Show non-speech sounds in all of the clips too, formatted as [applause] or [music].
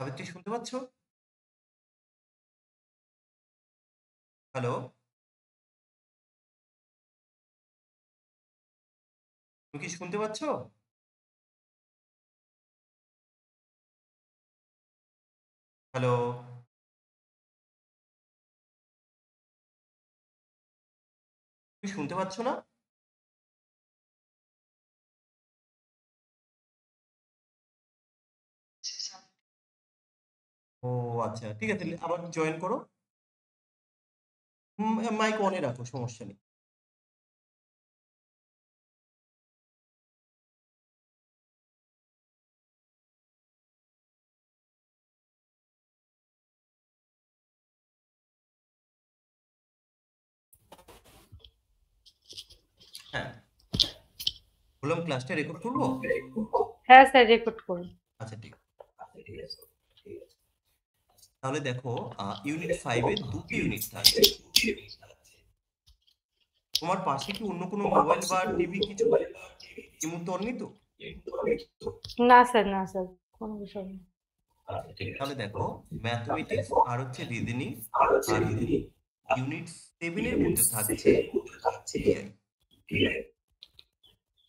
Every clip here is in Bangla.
সাবিত্রী শুনতে পাচ্ছ? হ্যালো? তুমি কি শুনতে পাচ্ছ? হ্যালো? তুমি শুনতে পাচ্ছ না? ও আচ্ছা ঠিক আছে আবার জয়েন করো। মাইক অনে রাখো সমস্যা নেই। হ্যাঁ। বললাম ক্লাসটা রেকর্ড করব? হ্যাঁ স্যার রেকর্ড করুন আচ্ছা ঠিক তাহলে দেখো ইউনিট ফাইভে দুটি ইউনিট থাকবে। তোমার পাশে কি অন্য কোনো মোবাইল বা টিভি কিছু এই মুহূর্তে না স্যার না স্যার কোনো বিষয় নেই। তাহলে দেখো ম্যাথমেটিক্স আর হচ্ছে রিজনিং আর ইউনিট সেভেনের মধ্যে থাকছে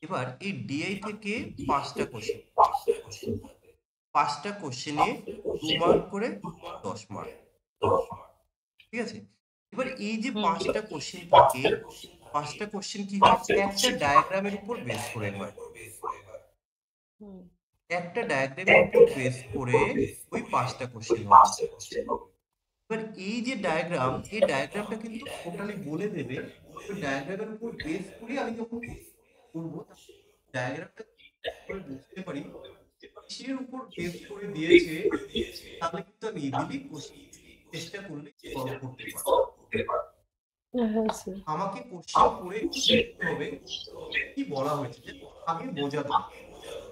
এবার এই ডিআই থেকে পাঁচটা কোশ্চেন পাঁচটা কোশ্চেনে দু মার্ক করে দশ মার্ক ঠিক আছে? এবার এই যে পাঁচটা কোশ্চেন থাকে পাঁচটা কোশ্চেন কি হয় একটা ডায়াগ্রামের উপর বেস করে হয় একটা ডায়াগ্রামের উপর বেস করে ওই পাঁচটা কোশ্চেন এবার এই যে ডায়াগ্রাম এই ডায়াগ্রামটা কিন্তু টোটালি বলে দেবে। ওই ডায়াগ্রামের উপর বেস করে আমি যখন করব ডায়াগ্রামটা বুঝতে পারি? কিসের উপর বেস করে দিয়েছে তাহলে কিন্তু আমি ইজিলি চেষ্টা করলে করতে পারব? হ্যাঁ আমাকে কোশ্চেন একটু হবে? কি বলা হয়েছে? আগে বোঝাতে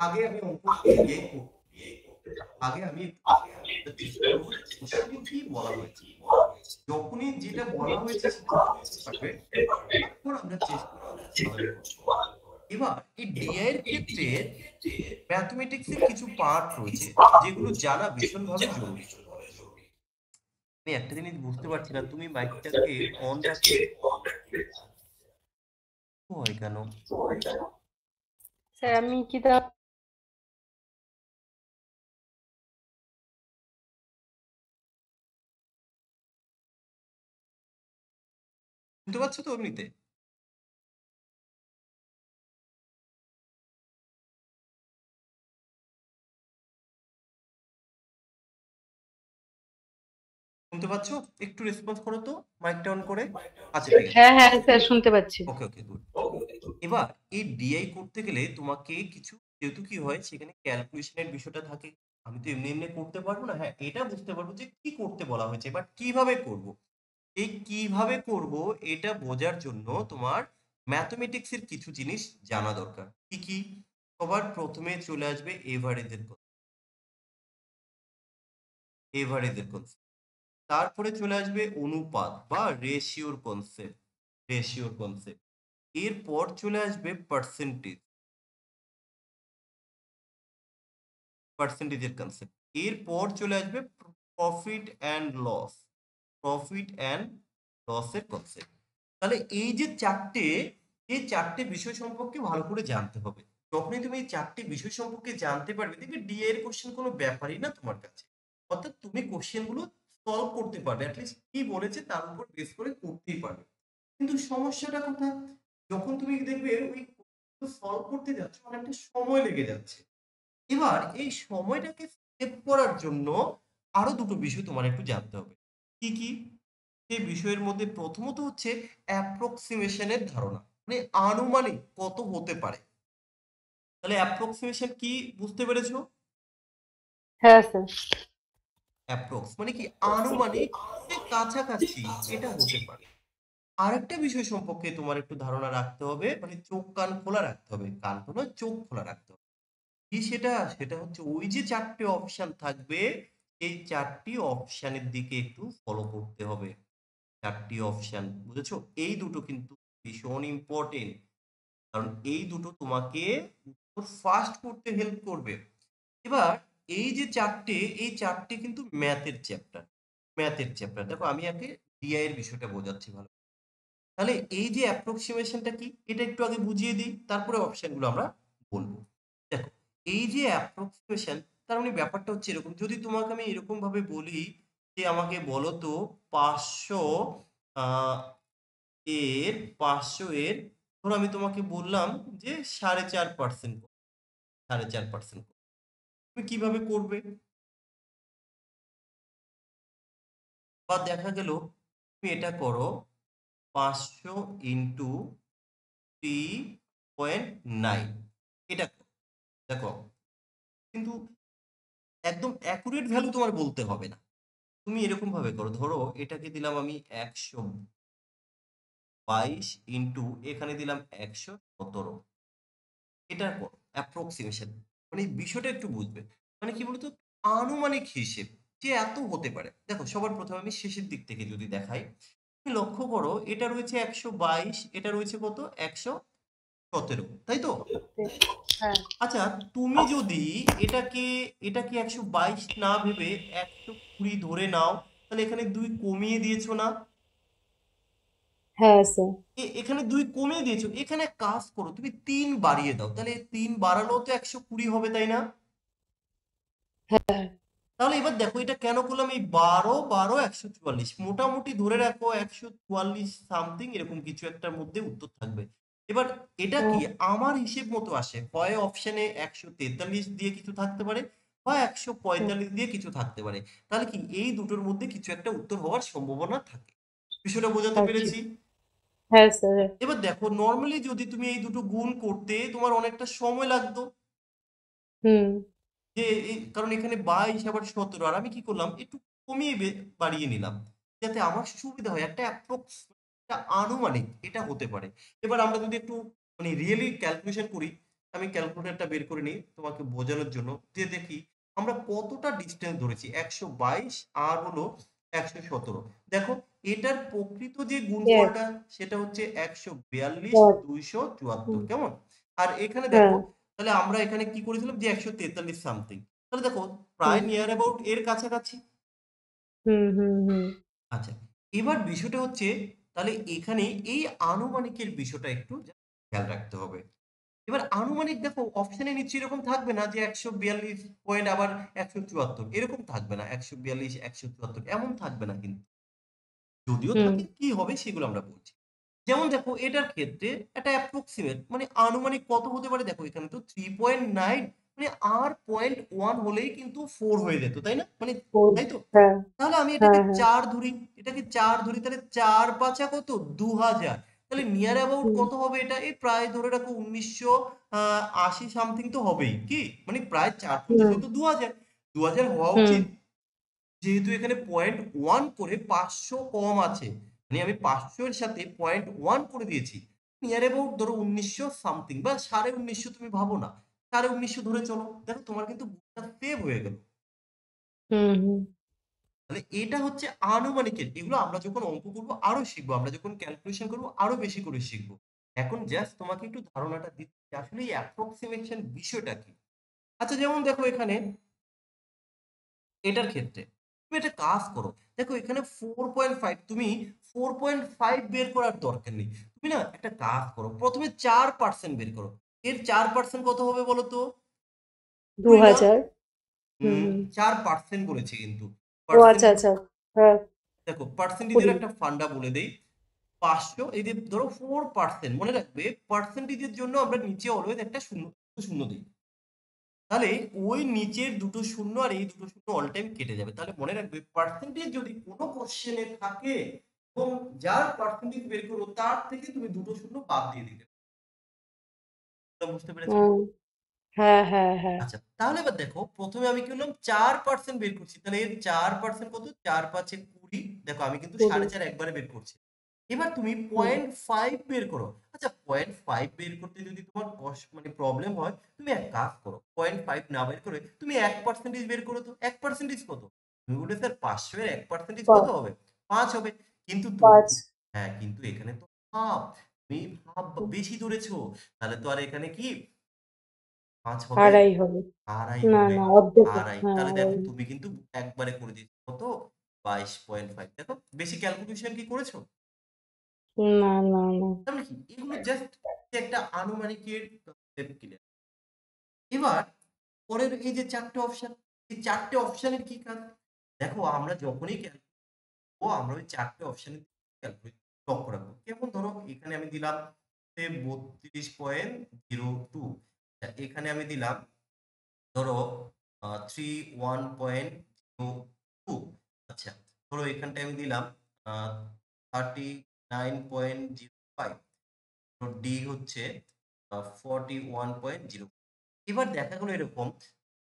আগে আমি অঙ্ক করব। আগে আমি কি বলা হয়েছে? যখনই যেটা বলা হয়েছে আমরা চেষ্টা। এবার এই ডিআই এর ক্ষেত্রে ম্যাথমেটিক্স এর কিছু পার্ট রয়েছে যেগুলো জানা ভীষণভাবে জরুরি। আমি একটা জিনিস বুঝতে পারছি না তুমি মাইকটাকে অন হয় কেন? স্যার আমি কি তা শুনতে পাচ্ছ তো এমনিতে? শুনতে পাচ্ছ? একটু রেসপন্স করো তো মাইকটা অন করে। আচ্ছা হ্যাঁ হ্যাঁ স্যার শুনতে পাচ্ছি। ওকে ওকে গুড এবার এই ডিআই করতে গেলে তোমাকে কিছু যেহেতু কি হয় সেখানে ক্যালকুলেশনের বিষয়টা থাকে। আমি তো এমনি এমনি করতে পারব না। হ্যাঁ এটা বুঝতে পারব যে কি করতে বলা হয়েছে বাট কীভাবে করব? এই কীভাবে করব এটা বোঝার জন্য তোমার ম্যাথমেটিক্স এর কিছু জিনিস জানা দরকার। কি কি? সবার প্রথমে চলে আসবে এভারেজের কথা। এভারেজের কনসেপ্ট তারপরে চলে আসবে অনুপাত বা রেশিওর কনসেপ্ট রেশিওর কনসেপ্ট এরপর চলে আসবে পার্সেন্টেজ পার্সেন্টেজের কনসেপ্ট এরপর চলে আসবে profit and loss profit and লসের কনসেপ্ট তাহলে এই যে চারটে, এই চারটে বিষয় সম্পর্কে ভালো করে জানতে হবে। যখনই তুমি এই চারটে বিষয় সম্পর্কে জানতে পারবে, দেখবে ডিএ এর কোশ্চেন কোনো ব্যাপারই না তোমার কাছে। অর্থাৎ তুমি কোশ্চেনগুলো সলভ করতে পারবে অ্যাটলিস্ট কি বলেছে তার উপর বেস করে করতেই পারবে কিন্তু সমস্যাটা কোথায়? যখন তুমি দেখবে ওই সলভ করতে যাচ্ছ, অনেকটা সময় লেগে যাচ্ছে। এবার এই সময়টাকে সেভ করার জন্য আরও দুটো বিষয় তোমার একটু জানতে হবে। কি কি? সেই বিষয়ের মধ্যে প্রথমত হচ্ছে অ্যাপ্রক্সিমেশনের ধারণা মানে আনুমানিক কত হতে পারে। তাহলে অ্যাপ্রক্সিমেশন কি বুঝতে পেরেছ? হ্যাঁ স্যার। অ্যাপ্রক্স মানে কি আনুমানিক কাছাকাছি এটা হতে পারে। আরেকটা বিষয় সম্পর্কে তোমার একটু ধারণা রাখতে হবে মানে চোখ কান খোলা রাখতে হবে, কান তো চোখ খোলা রাখতে হবে। কি সেটা? সেটা হচ্ছে ওই যে চারটে অপশন থাকবে, এই চারটি অপশানের দিকে একটু ফলো করতে হবে। চারটি অপশন বুঝেছ? এই দুটো কিন্তু ভীষণ ইম্পর্টেন্ট কারণ এই দুটো তোমাকে ফাস্ট করতে হেল্প করবে। এবার এই যে চারটে, এই চারটে কিন্তু ম্যাথের চ্যাপ্টার ম্যাথের চ্যাপ্টার দেখো, আমি আগে ডিআই এর বিষয়টা বোঝাচ্ছি ভালো তাহলে এই যে অ্যাপ্রক্সিমেশনটা কি, এটা একটু আগে বুঝিয়ে দিই, তারপরে অপশনগুলো আমরা বলব। দেখো, এই যে অ্যাপ্রক্সিমেশন তার মানে ব্যাপারটা হচ্ছে এরকম, যদি তোমাকে আমি এরকম ভাবে বলি যে আমাকে বলো তো পাঁচশো এর পাঁচশো এর, ধরো আমি তোমাকে বললাম যে সাড়ে চার পার্সেন্ট সাড়ে চার পার্সেন্ট কীভাবে করবে? বা দেখা গেল, তুমি এটা করো, পাঁচশো ইন্টু থ্রি পয়েন্ট নাইন। এটা দেখো। কিন্তু একদম অ্যাকুরেট ভ্যালু তোমার বলতে হবে না। তুমি এরকম ভাবে করো, ধরো এটাকে দিলাম আমি একশো বাইশ ইন্টু, এখানে দিলাম একশো সতেরো। এটা করো অ্যাপ্রক্সিমেশন মানে এই বিষয়টা একটু বুঝবে। মানে কি বলতো? আনুমানিক হিসেব যে এত হতে পারে। দেখো সবার প্রথমে আমি শেষের দিক থেকে যদি দেখাই তুমি লক্ষ্য করো এটা রয়েছে একশো বাইশ এটা রয়েছে কত? একশো সতেরো তাই তো? হ্যাঁ। আচ্ছা তুমি যদি এটাকে এটাকে একশো বাইশ না ভেবে একশো কুড়ি ধরে নাও তাহলে এখানে দুই কমিয়ে দিয়েছ না? হ্যাঁ স্যার এখানে দুই কমিয়ে দিয়েছ। এখানে কাজ করো তুমি তিন বাড়িয়ে দাও। তাহলে তিন বাড়ালেও তো একশো কুড়ি হবে তাই না? হ্যাঁ। তাহলে এবার দেখো এটা কেন করলাম? এই বারো বারো একশো চুয়াল্লিশ। মোটামুটি ধরে রাখো একশো চুয়াল্লিশ সামথিং এরকম কিছু একটার মধ্যে উত্তর থাকবে। এবার এটা কি? আমার হিসেব মতো আসে হয় অপশনে একশো তেতাল্লিশ দিয়ে কিছু থাকতে পারে বা একশো পঁয়তাল্লিশ দিয়ে কিছু থাকতে পারে। তাহলে কি? এই দুটোর মধ্যে কিছু একটা উত্তর হওয়ার সম্ভাবনা থাকে। বিষয়টা বোঝাতে আচ্ছা। পেরেছি? হ্যাঁ স্যার এবার দেখো নর্মালি যদি তুমি এই দুটো গুণ করতে তোমার অনেকটা সময় লাগতো। হুম। যে এই কারণ এখানে বাইশ আবার সতেরো আর আমি কি করলাম একটু কমিয়ে বে- বাড়িয়ে নিলাম। যাতে আমার সুবিধা হয় একটা অ্যাপ্রক্স একটা আনুমানিক এটা হতে পারে। এবার আমরা যদি একটু মানে রিয়েলি ক্যালকুলেশন করি আমি ক্যালকুলেটরটা বের করে নিই তোমাকে বোঝানোর জন্য। যে দেখি আমরা কতটা ডিস্টেন্স ধরেছি? একশো বাইশ আর হলো একশো সতেরো। দেখো এটার প্রকৃত যে গুণফলটা সেটা হচ্ছে একশো বিয়াল্লিশ. দুইশো চুয়াত্তর। কেমন? আর এখানে হ্যাঁ। দেখো তাহলে আমরা এখানে কি করেছিলাম? যে একশো তেতাল্লিশ সামথিং তাহলে দেখো প্রায় নিয়ার অ্যাবাউট এর কাছাকাছি। হুম হুম হুম। আচ্ছা এবার বিষয়টা হচ্ছে তাহলে এখানে এই আনুমানিকের বিষয়টা একটু খেয়াল রাখতে হবে। এবার আনুমানিক দেখো অপশনে নিশ্চয়ই এরকম থাকবে না যে একশো বিয়াল্লিশ পয়েন্ট আবার একশো চুয়াত্তর। এরকম থাকবে না একশো বিয়াল্লিশ একশো চুয়াত্তর এমন থাকবে না কিন্তু। যদিও থাকে কি হবে সেগুলো আমরা বলছি। যেমন দেখো এটার ক্ষেত্রে একটা অ্যাপ্রক্সিমেট মানে আনুমানিক কত হতে পারে দেখো এখানে তো থ্রি পয়েন্ট নাইন মানে আর পয়েন্ট ওয়ান হলেই কিন্তু ফোর হয়ে যেত তাই না? মানে তাই তো? হ্যাঁ। তাহলে আমি এটাকে হ্যাঁ, হ্যাঁ। চার ধরি এটাকে চার ধরি তাহলে চার পাঁচা কত? দু হাজার তাহলে নিয়ার অ্যাবাউট কত হবে এটা? এই প্রায় ধরে রাখো উনিশশো আশি সামথিং তো হবেই কি? মানে প্রায় চার। তো দু হাজার দু হাজার হওয়া উচিত। যেহেতু এখানে পয়েন্ট ওয়ান করে পাঁচশো কম আছে মানে আমি পাঁচশো এর সাথে পয়েন্ট ওয়ান করে দিয়েছি। নিয়ার অ্যাবাউট ধরো উনিশশো সামথিং বা সাড়ে উনিশশো তুমি ভাবো না। সাড়ে উনিশশো ধরে চলো। দেখো তোমার কিন্তু সেভ হয়ে গেল। হুম হুম। তাহলে এটা হচ্ছে আনুমানিকের এগুলো আমরা যখন অঙ্ক করব আরও শিখব। আমরা যখন ক্যালকুলেশন করব আরও বেশি করে শিখব। এখন জাস্ট তোমাকে একটু ধারণাটা দিচ্ছি আসলে এই অ্যাপ্রক্সিমেশন বিষয়টা কি? আচ্ছা যেমন দেখো এখানে এটার ক্ষেত্রে তুমি একটা কাজ করো। দেখো এখানে ফোর পয়েন্ট ফাইভ তুমি ফোর পয়েন্ট ফাইভ বের করার দরকার নেই। তুমি না একটা কাজ করো প্রথমে চার পার্সেন্ট বের করো। এর চার পার্সেন্ট কত হবে বলো তো? দু হাজার। চার পার্সেন্ট বলেছে কিন্তু। ও আচ্ছা আচ্ছা। হ্যাঁ। দেখো পার্সেন্টেজের। একটা ফান্ডা বলে দেই। পাঁচশো এই যে ধরো ফোর পার্সেন্ট মনে রাখবে পার্সেন্টেজের জন্য আমরা নিচে অলওয়েজ একটা শূন্য শূন্য দিই। তাহলে ওই নিচের দুটো শূন্য আর এই দুটো শূন্য অল টাইম কেটে যাবে। তাহলে মনে রাখবে পার্সেন্টেজ যদি কোনো কোশ্চেনে থাকে এবং যার পার্সেন্টেজ বের করো তার থেকে তুমি দুটো শূন্য বাদ দিয়ে দিতে। বুঝতে পেরেছ? হ্যাঁ হ্যাঁ হ্যাঁ। আচ্ছা তাহলে এবার দেখো প্রথমে আমি কি করলাম? চার পার্সেন্ট বের করছি। তাহলে এর চার পার্সেন্ট কত? চার পাঁচে কুড়ি। দেখো আমি কিন্তু কুড়ি। সাড়ে চার একবারে বের করছি। এবার তুমি পয়েন্ট ফাইভ বের করো। আচ্ছা পয়েন্ট ফাইভ বের করতে যদি তোমার কষ্ট মানে প্রবলেম হয় তুমি এক কাজ করো পয়েন্ট ফাইভ না বের করে তুমি এক পার্সেন্টেজ বের করো তো। এক পার্সেন্টেজ কত? তুমি বলে স্যার পাঁচশো এর এক পার্সেন্টেজ কত হবে? পাঁচ হবে। কিন্তু তুমি- হ্যাঁ কিন্তু এখানে তো হাফ তুমি হাফ বেশি ধরেছো। তাহলে তো আর এখানে কি পাঁচ হবে আড়াই হবে। আড়াই না হবে না অর্ধেক আড়াই হ্যাঁ তাহলে দেখো তুমি কিন্তু একবারে করে দিচ্ছ। কত? বাইশ পয়েন্ট ফাইভ। দেখো বেশি ক্যালকুলেশন কি করেছ? না না না। তার মানে কি? এগুলো জাস্ট একটা আনুমানিকের ক্লিয়ার এবার পরের এই যে চারটে অপশন এই চারটে অপশনের কি কাজ? দেখো আমরা যখনই ক্যালকুলেট ও আমরা ওই চারটে অপশনে ক্যালকুলেট লক্ষ্য রাখব কেমন? ধরো এখানে আমি দিলাম বত্রিশ পয়েন্ট জিরো টু। এখানে আমি দিলাম, ধরো থ্রি ওয়ান পয়েন্ট টু আচ্ছা ধরো এখানটায় আমি দিলাম thirty nine point zero five D হচ্ছে ফর্টি ওয়ান পয়েন্ট জিরো এবার দেখা গেলো এরকম,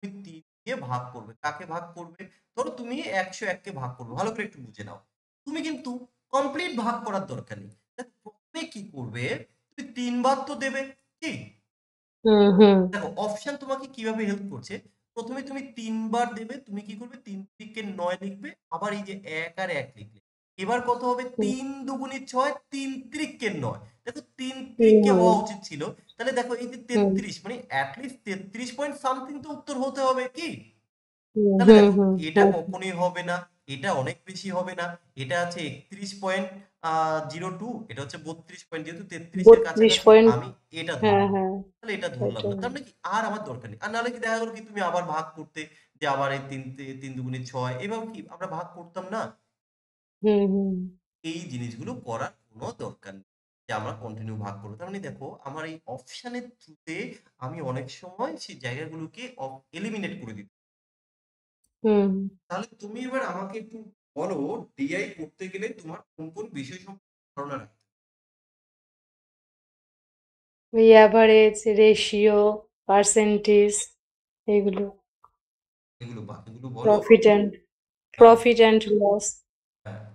তুমি তিন দিয়ে ভাগ করবে। কাকে ভাগ করবে? ধরো তুমি একশো এককে ভাগ করবে, ভালো করে একটু বুঝে নাও। তুমি কিন্তু কমপ্লিট ভাগ করার দরকার নেই। প্রথমে কি করবে? তুমি তিনবার তো দেবে, কি? হুম হুম। দেখো অপশন তোমাকে কীভাবে হেল্প করছে? প্রথমে তুমি তিনবার দেবে তুমি কি করবে? তিন তিরিকে নয় লিখবে আবার এই যে এক আর এক লিখবে এবার কত হবে? তিন দুগুণে ছয় তিন তিরিকে নয়। দেখো তিন তিরিকে হুম। হওয়া উচিত ছিল। তাহলে দেখো এই যে তেত্রিশ মানে অ্যাটলিস্ট তেত্রিশ পয়েন্ট সামথিং তো উত্তর হতে হবে কি? হুম তাহলে হুম দেখো হুম এটা হুম। কখনোই হবে না এটা অনেক বেশি হবে না। এটা আছে একত্রিশ পয়েন্ট জিরো টু এটা হচ্ছে বত্রিশ পয়েন্ট যেহেতু তেত্রিশের 32 আমি এটা হ্যাঁ ধরলাম। হ্যাঁ। তাহলে এটা ধরলাম। না তার মানে কি আর আমার দরকার নেই। আর নাহলে কি দেখা গেলো কি তুমি আবার ভাগ করতে যে আবার এই তিন তিন দুগুণে ছয় এভাবে কি আমরা ভাগ করতাম না? এই জিনিসগুলো করার কোনো দরকার নেই যে আমরা কন্টিনিউ ভাগ করব। তার মানে দেখো আমার এই অপশনের থ্রুতে আমি অনেক সময় সেই জায়গাগুলোকে এলিমিনেট করে হুম। তাহলে তুমি এবার আমাকে একটু বলো ডিআই করতে গেলে তোমার কোন কোন বিষয় সম্পর্কে ধারণা রাখতে? ওই অ্যাভারেজ রেশিও পার্সেন্টেজ এগুলো। এগুলো বাকিগুলো বলো। Profit and profit and loss হ্যাঁ।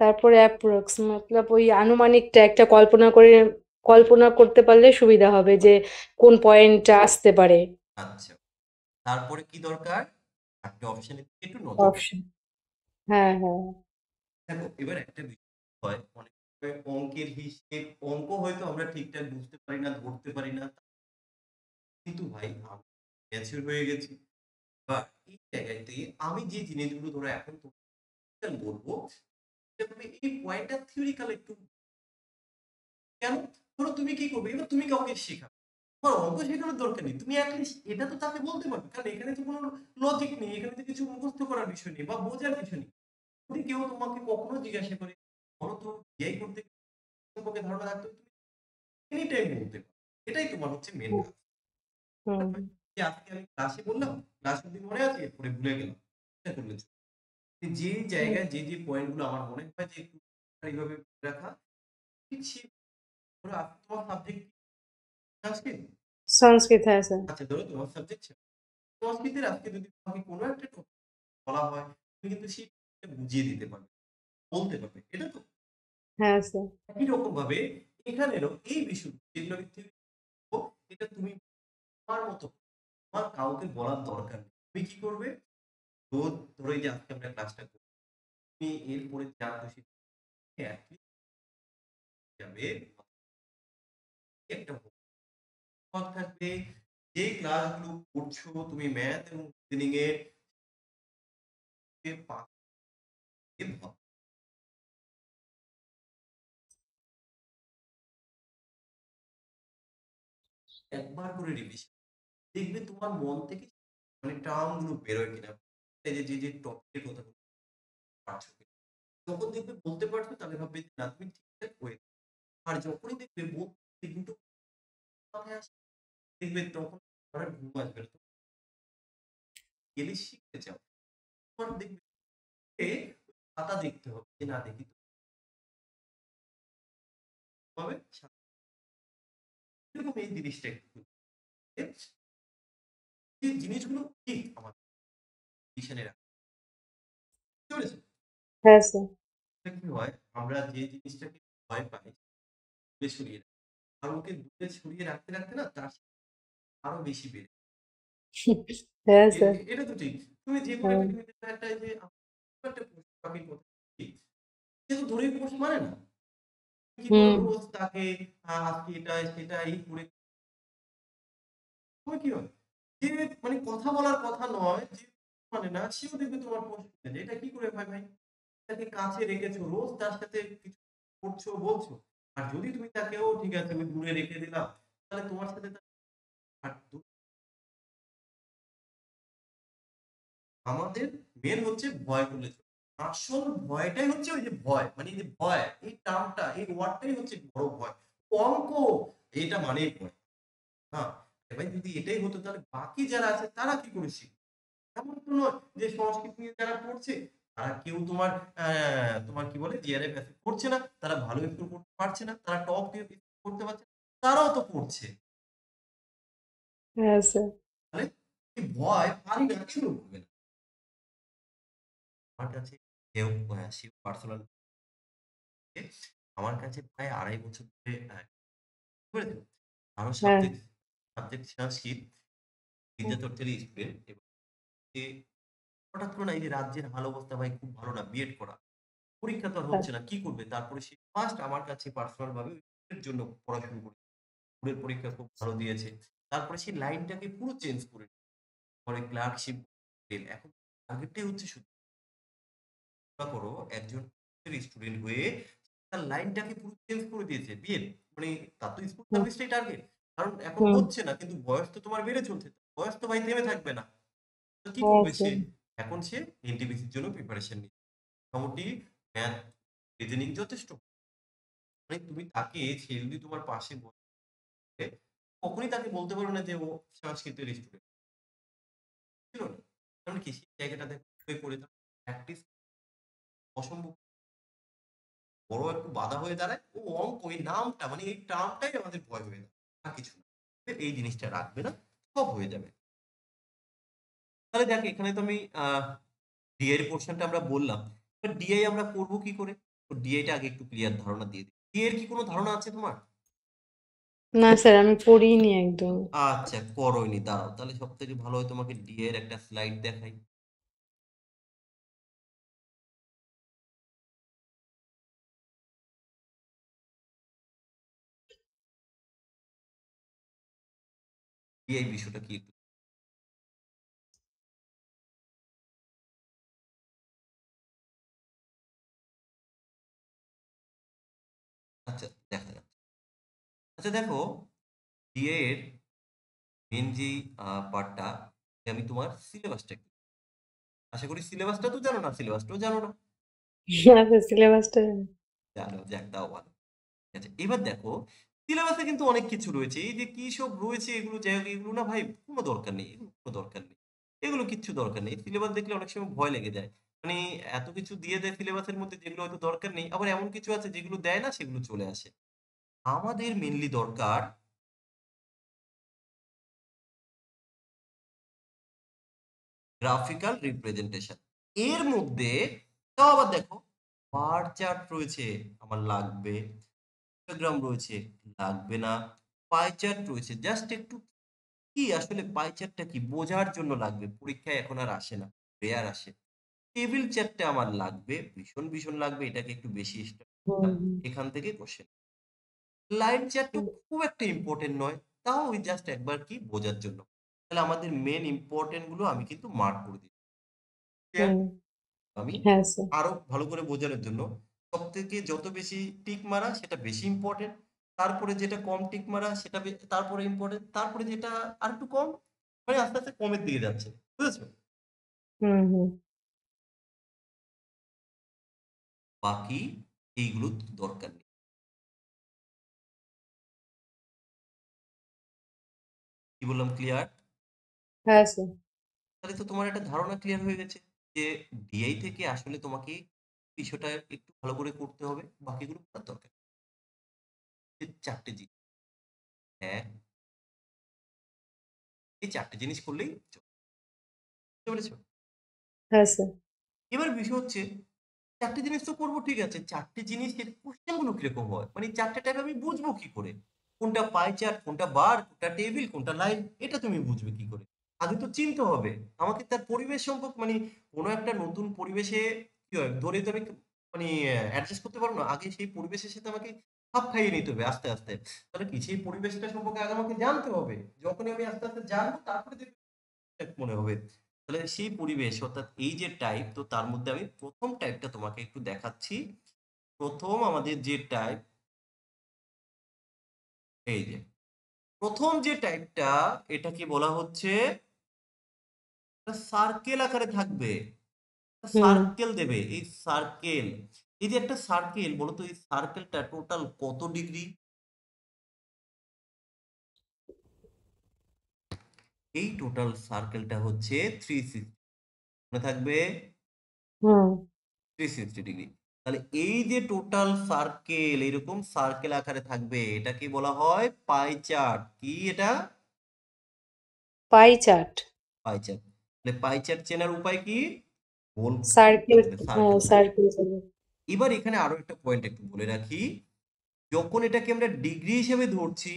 তারপরে? অ্যাপ্রক্স মতলব ওই আনুমানিকটা একটা কল্পনা করে কল্পনা করতে পারলে সুবিধা হবে যে কোন পয়েন্টটা আসতে পারে। আচ্ছা। তারপরে কি দরকার? চারটে অপশনের দিকে একটু নজর অপশন হ্যাঁ হ্যাঁ। দেখো এবার একটা বিষয় হয় অনেক সময় অঙ্কের হিসেব অঙ্ক হয়তো আমরা ঠিকঠাক বুঝতে পারি না ধরতে পারি না। কিন্তু ভাই আমি ম্যাচিউর হয়ে গেছি। বা এই জায়গাতে আমি যে জিনিসগুলো ধরো এখন বলব এই পয়েন্টটা থিওরিক্যাল একটু কেন? ধরো তুমি কি করবে? এবার তুমি কাউকে শেখাবে তোমার অঙ্ক শেখানোর দরকার নেই। তুমি অ্যাটলিস্ট এটা তো তাকে বলতে পারবে কারণ এখানে তো কোনো লজিক নেই এখানে তো কিছু মুখস্থ করার বিষয় নেই বা বোঝার বিষয় নেই। যদি কেউ তোমাকে কখনো জিজ্ঞাসা করে বলো তো বিয়ে করতে সম্পর্কে ধারণা রাখতে তুমি এনি টাইম বলতে পারো। এটাই তোমার হচ্ছে মেন কাজ। যে আজকে আমি ক্লাসে বললাম ক্লাস অব্দি মনে আছে? এরপরে ভুলে গেলাম। এটা করলে যে জায়গায় যে যে পয়েন্টগুলো আমার মনে হয় যে একটু এইভাবে রাখা ঠিক সে ধরো তোমার সাবজেক্ট সংস্কৃত? সংস্কৃত হ্যাঁ স্যার। আচ্ছা ধরো তোমার সাবজেক্ট সংস্কৃতের আজকে যদি তোমাকে কোনো একটা বলা হয় তুমি কিন্তু সেই বুঝিয়ে দিতে পারবে বলতে পারবে এটা তো? হ্যাঁ স্যার। একই রকম ভাবে এখানেরও এই বিষয় যেগুলো এটা তুমি তোমার মতো তোমার কাউকে বলার দরকার নেই। তুমি কি করবে? রোজ ধরো যে আজকে আমরা ক্লাসটা করি তুমি এরপরে যা খুশি যাবে একটা থাকবে যে ক্লাসগুলো করছ তুমি ম্যাথ এবং রিজনিং এর। একবার করে রিভিশন দেখবে তোমার মন থেকে মানে টার্মগুলো বেরোয় কিনা। যে যে যে টপিকের কথা পারছ যখন দেখবে বলতে পারছ, তাহলে ভাববে না, তুমি ঠিকঠাক হয়ে আর যখনই দেখবে বলতে কিন্তু মাথায় আসে দেখবে তখন ঘুম আসবে গেলে শিখতে চাও। দেখবে এ খাতা দেখতে হবে যে না দেখি হবে এরকম এই জিনিসটা একটু এই জিনিসগুলো কি আমার ডিসিশনে রাখা? হ্যাঁ স্যার। কি হয়? আমরা যে জিনিসটাকে ভয় পাই দূরে সরিয়ে রাখি। আর ওকে দূরে সরিয়ে রাখতে রাখতে না তার সাথে আরও বেশি বেড়ে [laughs] হ্যাঁ স্যার। এটা তো ঠিক। তুমি যে কোনো হ্যাঁ। একটা একটা এই যে একটা পশু পাখির কথা সে তো ধরেই পোষ মানে না। রোজ তাকে আজকে এটা সেটা এই করে সময় কি হয়? যে মানে কথা বলার কথা নয় যে মানে না সেও দেখবে তোমার পোস্ট এটা কি করে ভাই ভাই? তাকে কাছে রেখেছো রোজ তার সাথে কিছু করছ বলছো। আর যদি তুমি তাকেও ঠিক আছে আমি দূরে রেখে দিলাম তাহলে তোমার সাথে আমাদের মেন হচ্ছে ভয় বলেছে আসল ভয়টাই হচ্ছে ওই যে ভয় মানে যে ভয়, এই টার্মটা এই ওয়ার্ডটাই হচ্ছে বড় ভয়। অঙ্ক, এটা মানেই ভয়। হ্যাঁ এবার যদি এটাই হতো তাহলে বাকি যারা আছে, তারা কি করে শিখবে? এমন নয় যে সংস্কৃত নিয়ে যারা পড়ছে, তারা কেউ তোমার তোমার কি বলে জিআরএফ করছে না, তারা ভালো স্কোর করতে পারছে না, তারা টপ দিয়ে করতে পারছে তারাও তো করছে হ্যাঁ স্যার তাহলে এই ভয় পারি না কেন করবে না? আমার কাছে পার্সোনাল আমার প্রায় আড়াই বছর ধরে হ্যাঁ। সাবজেক্ট সাবজেক্ট সংস্কৃত বিদ্যাতত্ত্বের স্টুডেন্ট এবং হঠাৎ করে না এই যে রাজ্যের হাল অবস্থা ভাই খুব ভালো না বিএড করা। পরীক্ষা তো আর হ্যাঁ। হচ্ছে না কি করবে? তারপরে সে ফার্স্ট আমার কাছে পার্সোনাল ভাবে এর জন্য পড়া শুরু করে স্কুলের পরীক্ষা খুব ভালো দিয়েছে। তারপরে সেই লাইনটাকে পুরো চেঞ্জ করে পরে ক্লার্কশিপ এখন টার্গেটটাই হচ্ছে শুধু করো একজন স্টুডেন্ট হয়ে তার লাইনটাকে পুরো চেঞ্জ করে দিয়েছে বিএড মানে তার তো স্কুল সার্ভিসটাই টার্গেট কারণ এখন হচ্ছে না কিন্তু বয়স তো তোমার বেড়ে চলছে বয়স তো ভাই থেমে থাকবে না। তো কি করবে সে? এখন সে এনটিপিসির জন্য প্রিপারেশন নিচ্ছে। মোটামুটি ম্যাথ রিজনিং যথেষ্ট। মানে তুমি তাকে সে যদি তোমার পাশে বসে কখনই তাকে বলতে পারো না যে ও সংস্কৃতের স্টুডেন্ট ছিল না। কারণ কি? সেই জায়গাটাতে করে প্র্যাকটিস অসম্ভব। বড় একটু বাধা হয়ে দাঁড়ায়। ও অঙ্ক, এই নামটা মানে এই টার্মটাই আমাদের ভয় হয়ে দাঁড়ায়। আর কিছু এই জিনিসটা রাখবে না, সব হয়ে যাবে। তাহলে দেখ, এখানে তো আমি ডিআই পোর্শনটা আমরা বললাম। ডিআই আমরা করব কি করে? ডিআইটা আগে একটু ক্লিয়ার ধারণা দিয়ে দিই। ডিআই এর কি কোনো ধারণা আছে তোমার? না স্যার, আমি পড়িনি একদম। আচ্ছা করোইনি দাঁড়াও। তাহলে সব থেকে ভালো হয় তোমাকে ডি এর একটা স্লাইড দেখাই। এই বিষয়টা কি? একটু আচ্ছা দেখো ডিএ এর মেন যেই পার্টটা আমি তোমার সিলেবাসটা একটু আশা করি সিলেবাসটা তো জানো না সিলেবাসটাও জানো না। না সিলেবাসটা জানো। যাক দাও ভালো। ঠিক এবার দেখো সিলেবাসে কিন্তু অনেক কিছু রয়েছে। এই যে কি সব রয়েছে এগুলো যাই হোক এগুলো না ভাই কোনো দরকার নেই এগুলো কোনো দরকার নেই। এগুলো কিচ্ছু দরকার নেই। সিলেবাস দেখলে অনেক সময় ভয় লেগে যায়। মানে এত কিছু দিয়ে দেয় সিলেবাসের মধ্যে যেগুলো হয়তো দরকার নেই। আবার এমন কিছু আছে যেগুলো দেয় না সেগুলো চলে আসে। আমাদের মেনলি দরকার গ্রাফিক্যাল রিপ্রেজেন্টেশন এর মধ্যে তাও আবার দেখো বার চার্ট রয়েছে আমার লাগবে। ইনস্টাগ্রাম রয়েছে লাগবে না। পাই চার্ট রয়েছে জাস্ট একটু কি আসলে পাই চার্টটা কি বোঝার জন্য লাগবে? পরীক্ষায় এখন আর আসে না রেয়ার আসে। টেবিল চার্টটা আমার লাগবে ভীষণ ভীষণ লাগবে এটাকে একটু বেশি এখান থেকে কোশ্চেন লাইন চার্টটা খুব একটা ইম্পর্টেন্ট নয়। তাও ওই জাস্ট একবার কি বোঝার জন্য। তাহলে আমাদের মেন ইম্পর্টেন্টগুলো আমি কিন্তু মার্ক করে দিই আমি হ্যাঁ স্যার আরও ভালো করে বোঝানোর জন্য সব থেকে যত বেশি টিক মারা সেটা বেশি ইম্পর্টেন্ট তারপরে যেটা কম টিক মারা সেটা তারপরে ইম্পর্টেন্ট তারপরে যেটা আর একটু কম মানে আস্তে আস্তে কমের দিকে যাচ্ছে। বুঝেছ? হুম হুম। বাকি এইগুলো দরকার কি বললাম ক্লিয়ার হ্যাঁ স্যার তাহলে তো তোমার একটা ধারণা ক্লিয়ার হয়ে গেছে যে ডিআই থেকে আসলে তোমাকে বিষয়টা একটু ভালো করে করতে হবে বাকিগুলো করার দরকার চারটে জিনিস। হ্যাঁ। এই চারটে জিনিস করলেই। বুঝতে হ্যাঁ স্যার এবার বিষয় হচ্ছে চারটে জিনিস তো করব ঠিক আছে। চারটে জিনিসের কোশ্চেনগুলো কীরকম হয়? মানে চারটে টাইপ আমি বুঝব কি করে? কোনটা পাই চার্ট কোনটা বার কোনটা টেবিল কোনটা লাইন এটা তুমি বুঝবে কি করে? আগে তো চিনতে হবে। আমাকে তার পরিবেশ সম্পর্ক মানে কোনো একটা নতুন পরিবেশে কি হয়? ধরে আমি মানে অ্যাডজাস্ট করতে পারব না। আগে সেই পরিবেশের সাথে আমাকে খাপ খাইয়ে নিতে হবে আস্তে আস্তে। তাহলে কি? সেই পরিবেশটা সম্পর্কে আগে আমাকে জানতে হবে। যখনই আমি আস্তে আস্তে জানব, তারপরে মনে হবে। তাহলে সেই পরিবেশ, অর্থাৎ এই যে টাইপ তো তার মধ্যে আমি প্রথম টাইপটা তোমাকে একটু দেখাচ্ছি। প্রথম আমাদের যে টাইপ এই যে প্রথম যে টাইপটা এটাকে বলা হচ্ছে সার্কেল আকারে থাকবে। সার্কেল দেবে এই সার্কেল এই যে একটা সার্কেল বলো তো এই সার্কেলটা টোটাল কত ডিগ্রি এই টোটাল সার্কেলটা হচ্ছে থ্রি সিক্সটি থাকবে? থ্রি সিক্সটি ডিগ্রি তাহলে এই যে টোটাল সার্কেল এরকম সার্কেল আকারে থাকবে এটাকে বলা হয়? পাই চার্ট কি এটা? পাই চার্ট পাই চার্ট তাহলে পাই চার্ট চেনার উপায় কি? গোল সার্কেল সার্কেল সার্কেল এবার এখানে আরও একটা পয়েন্ট একটু বলে রাখি। যখন এটাকে আমরা ডিগ্রি হিসেবে ধরছি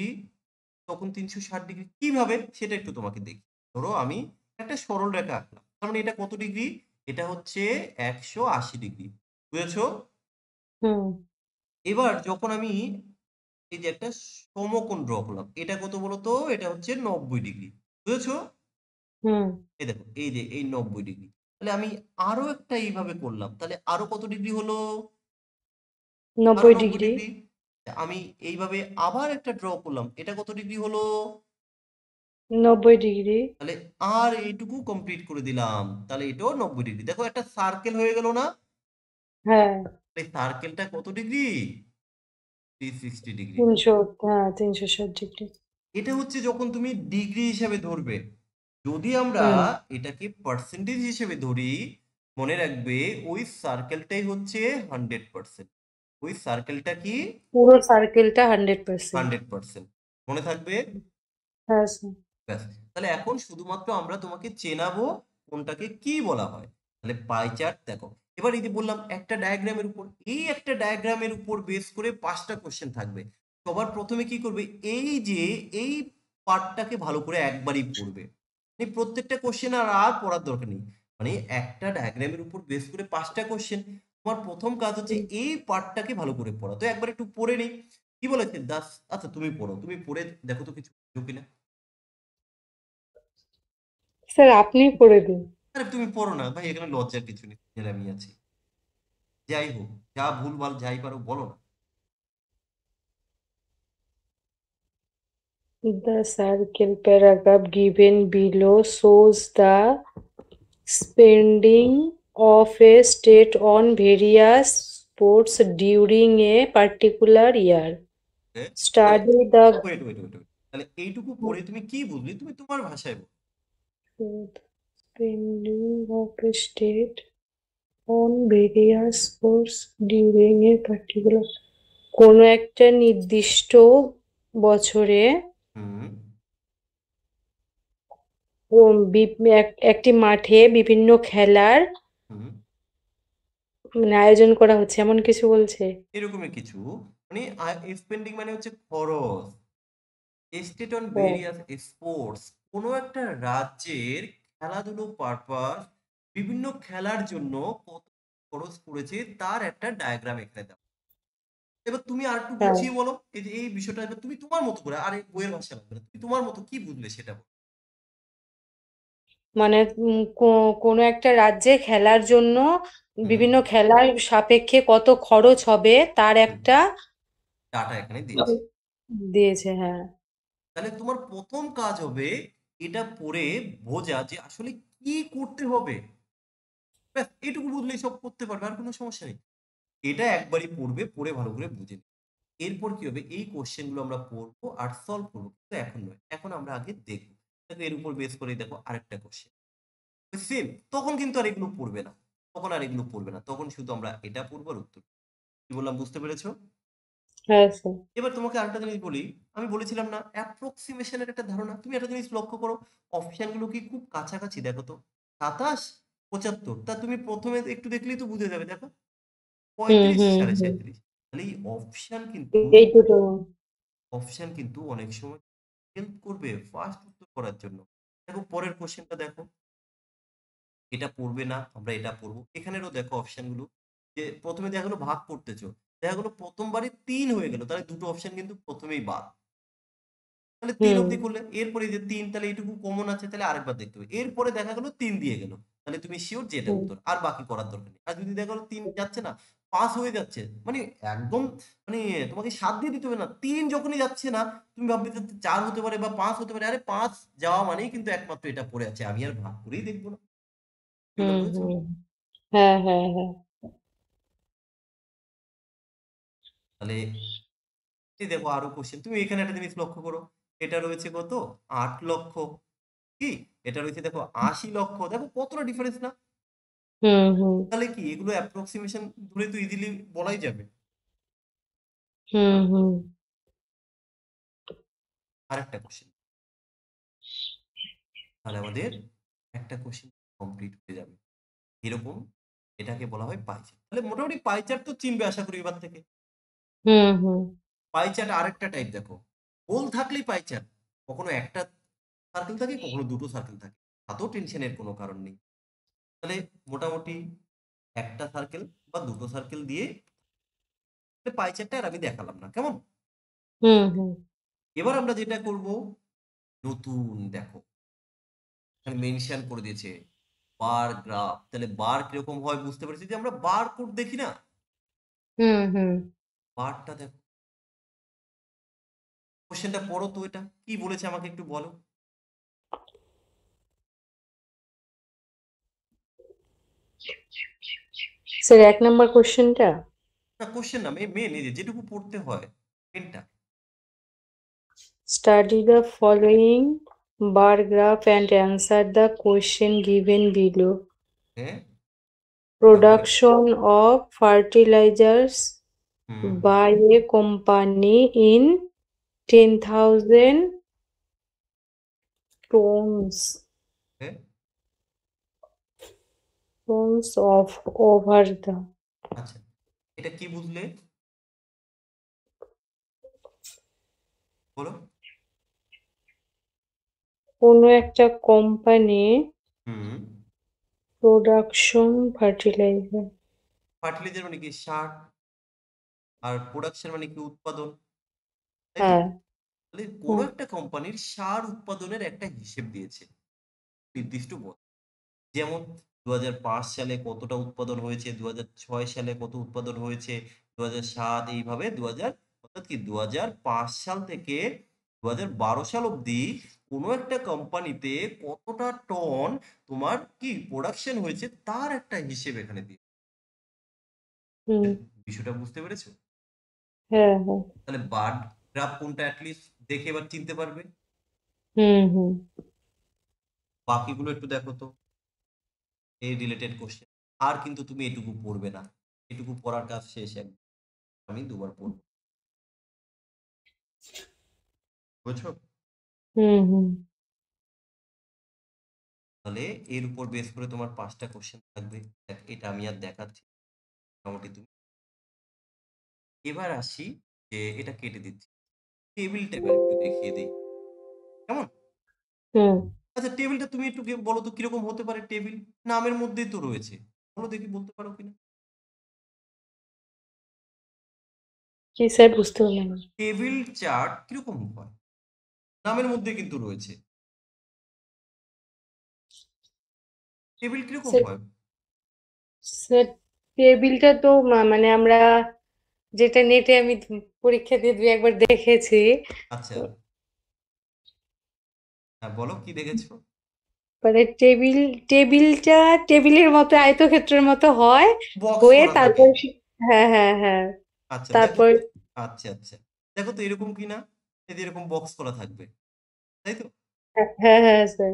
তখন তিনশো ষাট ডিগ্রি কীভাবে? সেটা একটু তোমাকে দেখি। ধরো আমি একটা সরল রেখা আঁকলাম। তার মানে এটা কত ডিগ্রি এটা হচ্ছে একশো আশি ডিগ্রি বুঝেছ? এবার যখন আমি এই যে একটা সমকোণ ড্র করলাম এটা কত বলতো? এটা হচ্ছে নব্বই ডিগ্রি বুঝেছ? এই দেখো এই যে এই নব্বই ডিগ্রি তাহলে আমি আরও একটা এইভাবে করলাম তাহলে আরও কত ডিগ্রি হলো? নব্বই ডিগ্রি। আমি এইভাবে আবার একটা ড্র করলাম এটা কত ডিগ্রি হলো? নব্বই ডিগ্রি। তাহলে আর এইটুকু কমপ্লিট করে দিলাম তাহলে এটাও নব্বই ডিগ্রি দেখো একটা সার্কেল হয়ে গেল না? হ্যাঁ। এই সার্কেলটা কত ডিগ্রি হ্যাঁ ডিগ্রি এটা হচ্ছে যখন তুমি ডিগ্রি হিসাবে ধরবে। যদি আমরা হুম। এটাকে পার্সেন্টেজ হিসেবে ধরি মনে রাখবে ওই সার্কেলটাই হচ্ছে হান্ড্রেড পার্সেন্ট ওই সার্কেলটা কি? পুরো সার্কেলটা হান্ড্রেড পার্সেন্ট হান্ড্রেড পার্সেন্ট মনে থাকবে? হ্যাঁ স্যার। ব্যাস। তাহলে এখন শুধুমাত্র আমরা তোমাকে চেনাবো কোনটাকে কি বলা হয়। তাহলে পাই চার্ট দেখো। এবার এই যে বললাম একটা ডায়াগ্রামের উপর, এই একটা ডায়াগ্রামের উপর বেস করে পাঁচটা কোশ্চেন থাকবে। সবার প্রথমে কি করবে? এই যে, এই পার্টটাকে ভালো করে একবারই পড়বে। মানে প্রত্যেকটা কোশ্চেন আর আর পড়ার দরকার নেই। মানে একটা ডায়াগ্রামের উপর বেস করে পাঁচটা কোশ্চেন তোমার প্রথম কাজ হচ্ছে এই পার্টটাকে ভালো করে পড়া। তো একবার একটু পড়ে নেই। কি বলেছে? দাস আচ্ছা তুমি পড়ো। তুমি পড়ে দেখো তো কিছু কিনা। স্যার আপনি করে দিন। আরে তুমি পড়ো না ভাই এখানে লজ্জার কিছু নেই আমি আছি যাই হোক যা ভুলভাল যাই পারো বলো না The circle paragraph given below shows the spending of a state on various sports during a particular year. Study the wait wait wait তাহলে এইটুকু পড়ে তুমি কি বুঝলি তুমি তোমার ভাষায় বলো spending of a state on various sports during a particular কোনো একটা নির্দিষ্ট বছরে হুম। ও বি- এক- একটি মাঠে বিভিন্ন খেলার হুম। মানে আয়োজন করা হচ্ছে এমন কিছু বলছে? এরকমই কিছু। মানে স্পেন্ডিং মানে হচ্ছে খরচ। স্টেট অন ও। ভেরিয়াস স্পোর্টস কোনো একটা রাজ্যের খেলাধুলো পারপাস বিভিন্ন খেলার জন্য কত খরচ পড়েছে তার একটা ডায়াগ্রাম এখানে দাও এবার তুমি আর একটু হ্যাঁ। বুঝিয়ে বলো এই যে এই বিষয়টা এবার তুমি তোমার মতো করে আর এই বইয়ের ভাষা লাগবে তুমি তোমার মতো কি বুঝলে সেটা বলো। মানে কোনো একটা রাজ্যে খেলার জন্য বিভিন্ন খেলার সাপেক্ষে কত খরচ হবে তার একটা ডাটা এখানে দিয়েছে। দিয়েছে হ্যাঁ। তাহলে তোমার প্রথম কাজ হবে এটা পড়ে বোঝা যে আসলে কি করতে হবে। ব্যাস এটুকু বুঝলেই সব করতে পারবে, আর কোনো সমস্যা নেই। এটা একবারই পড়বে, পড়ে ভালো করে বুঝে এরপর কি হবে? এই কোশ্চেনগুলো আমরা পড়ব আর সলভ করব। কিন্তু এখন নয়, এখন আমরা আগে দেখব। দেখো, এর উপর বেস করে দেখো আরেকটা কোশ্চেন সেম তখন কিন্তু আর এগুলো পড়বে না। তখন আর এগুলো পড়বে না। তখন শুধু আমরা এটা পড়ব আর উত্তর। কি বললাম, বুঝতে পেরেছ? হ্যাঁ স্যার এবার তোমাকে আরেকটা জিনিস বলি। আমি বলেছিলাম না অ্যাপ্রক্সিমেশনের একটা ধারণা। তুমি একটা জিনিস লক্ষ্য করো অপশনগুলো কি খুব কাছাকাছি? দেখো তো সাতাশ পঁচাত্তর। তা তুমি প্রথমে একটু দেখলেই তো বুঝে যাবে দেখো। পঁয়ত্রিশ সাড়ে হুম। সাঁইত্রিশ। তাহলে এই অপশন কিন্তু অপশন কিন্তু অনেক সময় হেল্প করবে ফার্স্ট উত্তর করার জন্য। দেখো পরের কোশ্চেনটা দেখো। এটা পড়বে না আমরা এটা পড়ব। এখানেরও দেখো অপশনগুলো। যে প্রথমে দেখা গেলো ভাগ করতেছো দেখা গেলো প্রথমবারই তিন হয়ে গেল তাহলে দুটো অপশন কিন্তু প্রথমেই বাদ। তাহলে তিন অবধি করলে এরপরে যে তিন তাহলে এইটুকু কমন আছে তাহলে আরেকবার দেখতে হবে। এরপরে দেখা গেলো তিন দিয়ে গেল তাহলে তুমি শিওর যে এটা উত্তর আর বাকি করার দরকার নেই। আর যদি দেখা গেলো তিন যাচ্ছে না পাস হয়ে যাচ্ছে মানে একদম মানে তোমাকে সাত দিয়ে দিতে হবে না তিন যখনই যাচ্ছে না তুমি ভাববে চার হতে পারে বা পাঁচ হতে পারে আরে পাঁচ যাওয়া মানেই কিন্তু একমাত্র এটা পড়ে আছে আমি আর ভাগ করেই দেখব না। হ্যাঁ হ্যাঁ হ্যাঁ। তাহলে এই দেখো আরও কোশ্চেন তুমি এখানে একটা জিনিস লক্ষ্য করো এটা রয়েছে কত? আট লক্ষ কি? এটা রয়েছে দেখো আশি লক্ষ দেখো কতটা ডিফারেন্স না? তাহলে কি এগুলো অ্যাপ্রক্সিমেশন ধরে তো ইজিলি বলাই যাবে। হুম হুম। আর একটা কোশ্চেন তাহলে আমাদের একটা কোশ্চেন কমপ্লিট হয়ে যাবে। এরকম এটাকে বলা হয় পাইচার তাহলে মোটামুটি পাইচার তো চিনবে আশা করি এবার থেকে। হুম হুম। পাই চার্ট আরেকটা টাইপ দেখো। গোল থাকলেই পাই চার্ট কখনো একটা সার্কেল থাকে কখনো দুটো সার্কেল থাকে। তাতেও টেনশনের কোনো কারণ নেই। তাহলে মোটামুটি একটা সার্কেল বা দুটো সার্কেল দিয়ে পাই চার্টটা আর আমি দেখালাম না। কেমন? হুম হুম। এবার আমরা যেটা করব নতুন দেখো। এখানে মেনশন করে দিয়েছে বার গ্রাফ তাহলে বার কীরকম হয় বুঝতে পেরেছি যে আমরা বার কোড দেখি না? হুম হুম। বারটা দেখো। কোশ্চেনটা পড়ো তো এটা। কি বলেছে আমাকে একটু বলো। স্যার এক নাম্বার কোশ্চেনটা? না কোশ্চেন না মেন এই যে যেটুকু পড়তে হয়। এটা study the following bar graph and answer the question given below production of fertilizers hmm by a company in 10,000 tons, tons of over the. আচ্ছা এটা কি বুঝলে? বলো। কোনো একটা কোম্পানি প্রোডাকশন ফার্টিলাইজার ফার্টিলাইজার মানে কি? সার আর প্রোডাকশন মানে কি উৎপাদন? হ্যাঁ। তাহলে কোনো একটা কোম্পানির সার উৎপাদনের একটা হিসেব দিয়েছে। নির্দিষ্ট বছর যেমন দু হাজার পাঁচ সালে কতটা উৎপাদন হয়েছে দুহাজার ছয় সালে কত উৎপাদন হয়েছে দু সাত এইভাবে দু অর্থাৎ কি দু হাজার পাঁচ সাল থেকে দু হাজার বারো সাল অবধি কোনো একটা কোম্পানিতে কতটা টন তোমার কি প্রোডাকশন হয়েছে তার একটা হিসেব এখানে দিয়ে। বিষয়টা বুঝতে পেরেছ? হ্যাঁ হ্যাঁ। তাহলে বার্ড গ্রাফ কোনটা অ্যাটলিস্ট দেখে এবার চিনতে পারবে? হুম হুম। বাকিগুলো একটু দেখো তো। এই রিলেটেড কোশ্চেন আর কিন্তু তুমি এটুকু পড়বে না। এটুকু পড়ার কাজ শেষ একদম আমি দুবার পড়ব। বুঝছ? হুম হুম। তাহলে এর উপর বেস করে তোমার পাঁচটা কোশ্চেন থাকবে। দেখ, এটা আমি আর দেখাচ্ছি মোটামুটি তুমি এবার আসি যে এটা কেটে দিচ্ছি। টেবিলটা এবার একটু দেখিয়ে দিই। কেমন? আচ্ছা টেবিলটা তুমি একটু বলো তো কীরকম হতে পারে টেবিল? নামের মধ্যেই তো রয়েছে। বলো দেখি বলতে পারো কিনা? স্যার বুঝতে পারলাম। টেবিল চার্ট কীরকম হয়? নামের মধ্যে কিন্তু রয়েছে। টেবিল কীরকম হয়? স্যার টেবিলটা তো মানে আমরা যেটা নেটে আমি পরীক্ষা দিয়ে দুই একবার দেখেছি। আচ্ছা। হ্যাঁ বলো কি দেখেছ? মানে টেবিল টেবিলটা টেবিলের মতো আয়তক্ষেত্রের মতো হয় হয়ে তারপর হ্যাঁ হ্যাঁ হ্যাঁ। আচ্ছা তারপর আচ্ছা আচ্ছা। দেখো তো এরকম কি না? এই এরকম বক্স করা থাকবে। তাই তো? হ্যাঁ হ্যাঁ হ্যাঁ স্যার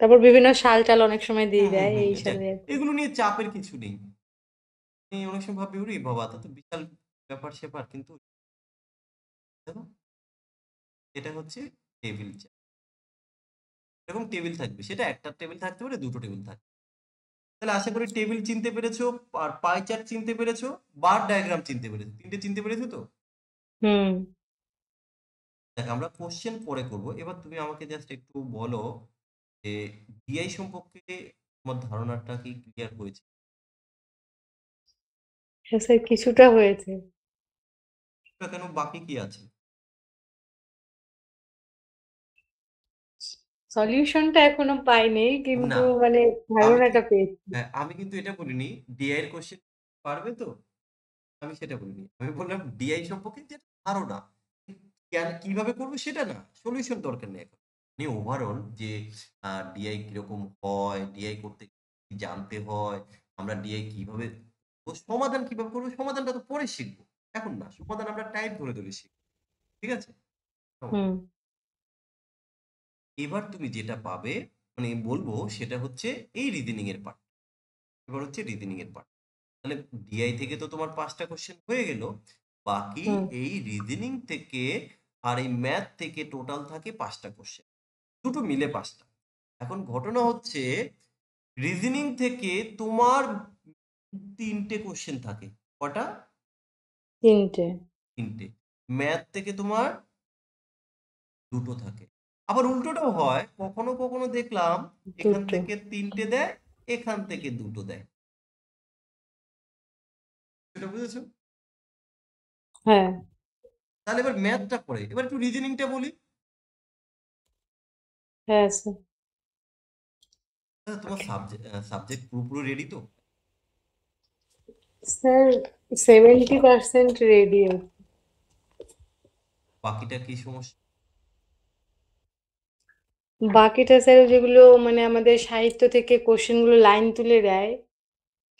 তারপর বিভিন্ন শাল টাল অনেক সময় দিয়ে হুম হুম দেয় হুম এই সাথে এগুলো নিয়ে চাপের কিছু নেই। এই অনেক সময় ভাবি ওরে বাবা তা তো বিশাল ব্যাপার স্যাপার। কিন্তু দেখো এটা হচ্ছে টেবিল এরকম টেবিল থাকবে। সেটা একটা টেবিল থাকতে পারে দুটো টেবিল থাকবে। তাহলে আশা করি টেবিল চিনতে পেরেছ আর পাই চার্ট চিনতে পেরেছ বার ডায়াগ্রাম চিনতে পেরেছ। তিনটে চিনতে পেরেছ তো? হুম। দেখ আমরা কোশ্চেন পরে করব। এবার তুমি আমাকে জাস্ট একটু বলো যে ডিআই সম্পর্কে তোমার ধারণাটা কি ক্লিয়ার হয়েছে? হ্যাঁ স্যার কিছুটা হয়েছে। কেন বাকি কি আছে? সলিউশনটা এখনও পাইনি না। কিন্তু মানে ধারণাটা পেয়েছি। হ্যাঁ, আমি কিন্তু এটা বলিনি ডিআই এর কোশ্চেন পারবে তো? আমি সেটা বলিনি। আমি বললাম ডিআই সম্পর্কে যে ধারণা কেন কীভাবে করবে সেটা না সলিউশন দরকার নেই এখন। মানে ওভারঅল যে ডিআই কীরকম হয় ডিআই করতে কি জানতে হয় আমরা ডিআই কীভাবে ও সমাধান কীভাবে করব? সমাধানটা তো পরে শিখব। এখন না সমাধান আমরা টাইম ধরে ধরে শিখব। ঠিক আছে? এবার তুমি যেটা পাবে মানে বলব সেটা হচ্ছে এই রিজনিং এর পার্ট এবার হচ্ছে রিজনিং এর পার্ট তাহলে ডিআই থেকে তো তোমার পাঁচটা কোশ্চেন হয়ে গেল। বাকি এই রিজনিং থেকে আর এই ম্যাথ থেকে টোটাল থাকে পাঁচটা কোশ্চেন দুটো মিলে পাঁচটা। এখন ঘটনা হচ্ছে রিজনিং থেকে তোমার তিনটে কোশ্চেন থাকে। কটা? তিনটে। তিনটে। ম্যাথ থেকে তোমার দুটো থাকে। আবার উল্টোটাও হয় কখনো কখনো দেখলাম এখান থেকে তিনটে দেয় এখান থেকে দুটো দেয়। সেটা বুঝেছ? হ্যাঁ। তাহলে এবার ম্যাথটা পড়ে এবার একটু রিজনিংটা বলি। হ্যাঁ স্যার তোমার সাবজেক্ট সাবজেক্ট পুরোপুরি রেডি তো? স্যার সেভেন্টি পার্সেন্ট রেডি বাকিটা কি সমস্যা? বাকিটা স্যার যেগুলো মানে আমাদের সাহিত্য থেকে কোশ্চেনগুলো লাইন তুলে দেয়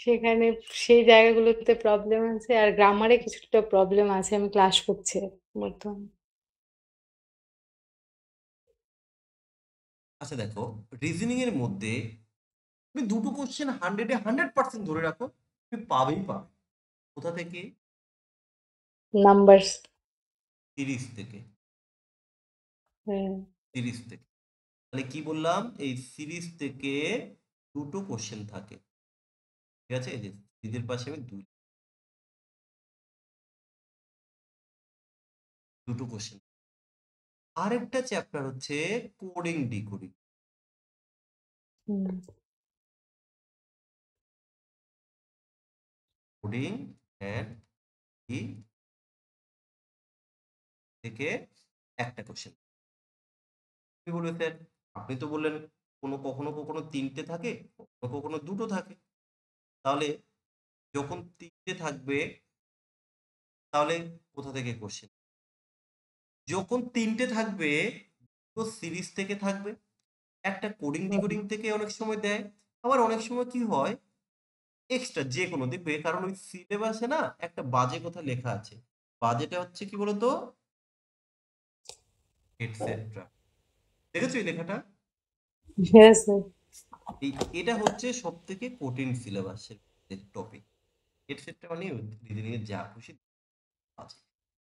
সেখানে সেই জায়গাগুলোতে প্রবলেম আছে আর গ্রামারে কিছুটা প্রবলেম আছে আমি ক্লাস করছি বর্তমানে। আচ্ছা দেখো রিজনিং এর মধ্যে তুমি দুটো কোশ্চেন হান্ড্রেডে হান্ড্রেড পার্সেন্ট ধরে রাখো। তুমি পাবেই পাবে। কোথা থেকে? নাম্বারস। তিরিশ থেকে। হ্যাঁ। সিরিজ থেকে। তাহলে কি বললাম? এই সিরিজ থেকে দুটো কোশ্চেন থাকে। ঠিক আছে? এই যে সিরিজের পাশে আমি দুই দুটো কোশ্চেন আরেকটা চ্যাপ্টার হচ্ছে কোডিং ডিকোডিং অ্যান্ড ই থেকে একটা কোশ্চেন কি বলবে স্যার আপনি তো বললেন কোনো কখনো কখনো তিনটে থাকে কখনো কখনো দুটো থাকে। তাহলে যখন তিনটে থাকবে তাহলে কোথা থেকে কোশ্চেন যখন তিনটে থাকবে তো সিরিজ থেকে থাকবে একটা কোডিং ডিকোডিং থেকে অনেক সময় দেয়। আবার অনেক সময় কি হয় এক্সট্রা যে কোনো দেখবে কারণ ওই সিলেবাসে না একটা বাজে কথা লেখা আছে। বাজেটা হচ্ছে কি বলতো? এটসেট্রা দেখেছ এই লেখাটা? হ্যাঁ এটা হচ্ছে সব থেকে কঠিন সিলেবাসের টপিক এটসেট্রা মানে রিজনিং এর যা খুশি আছে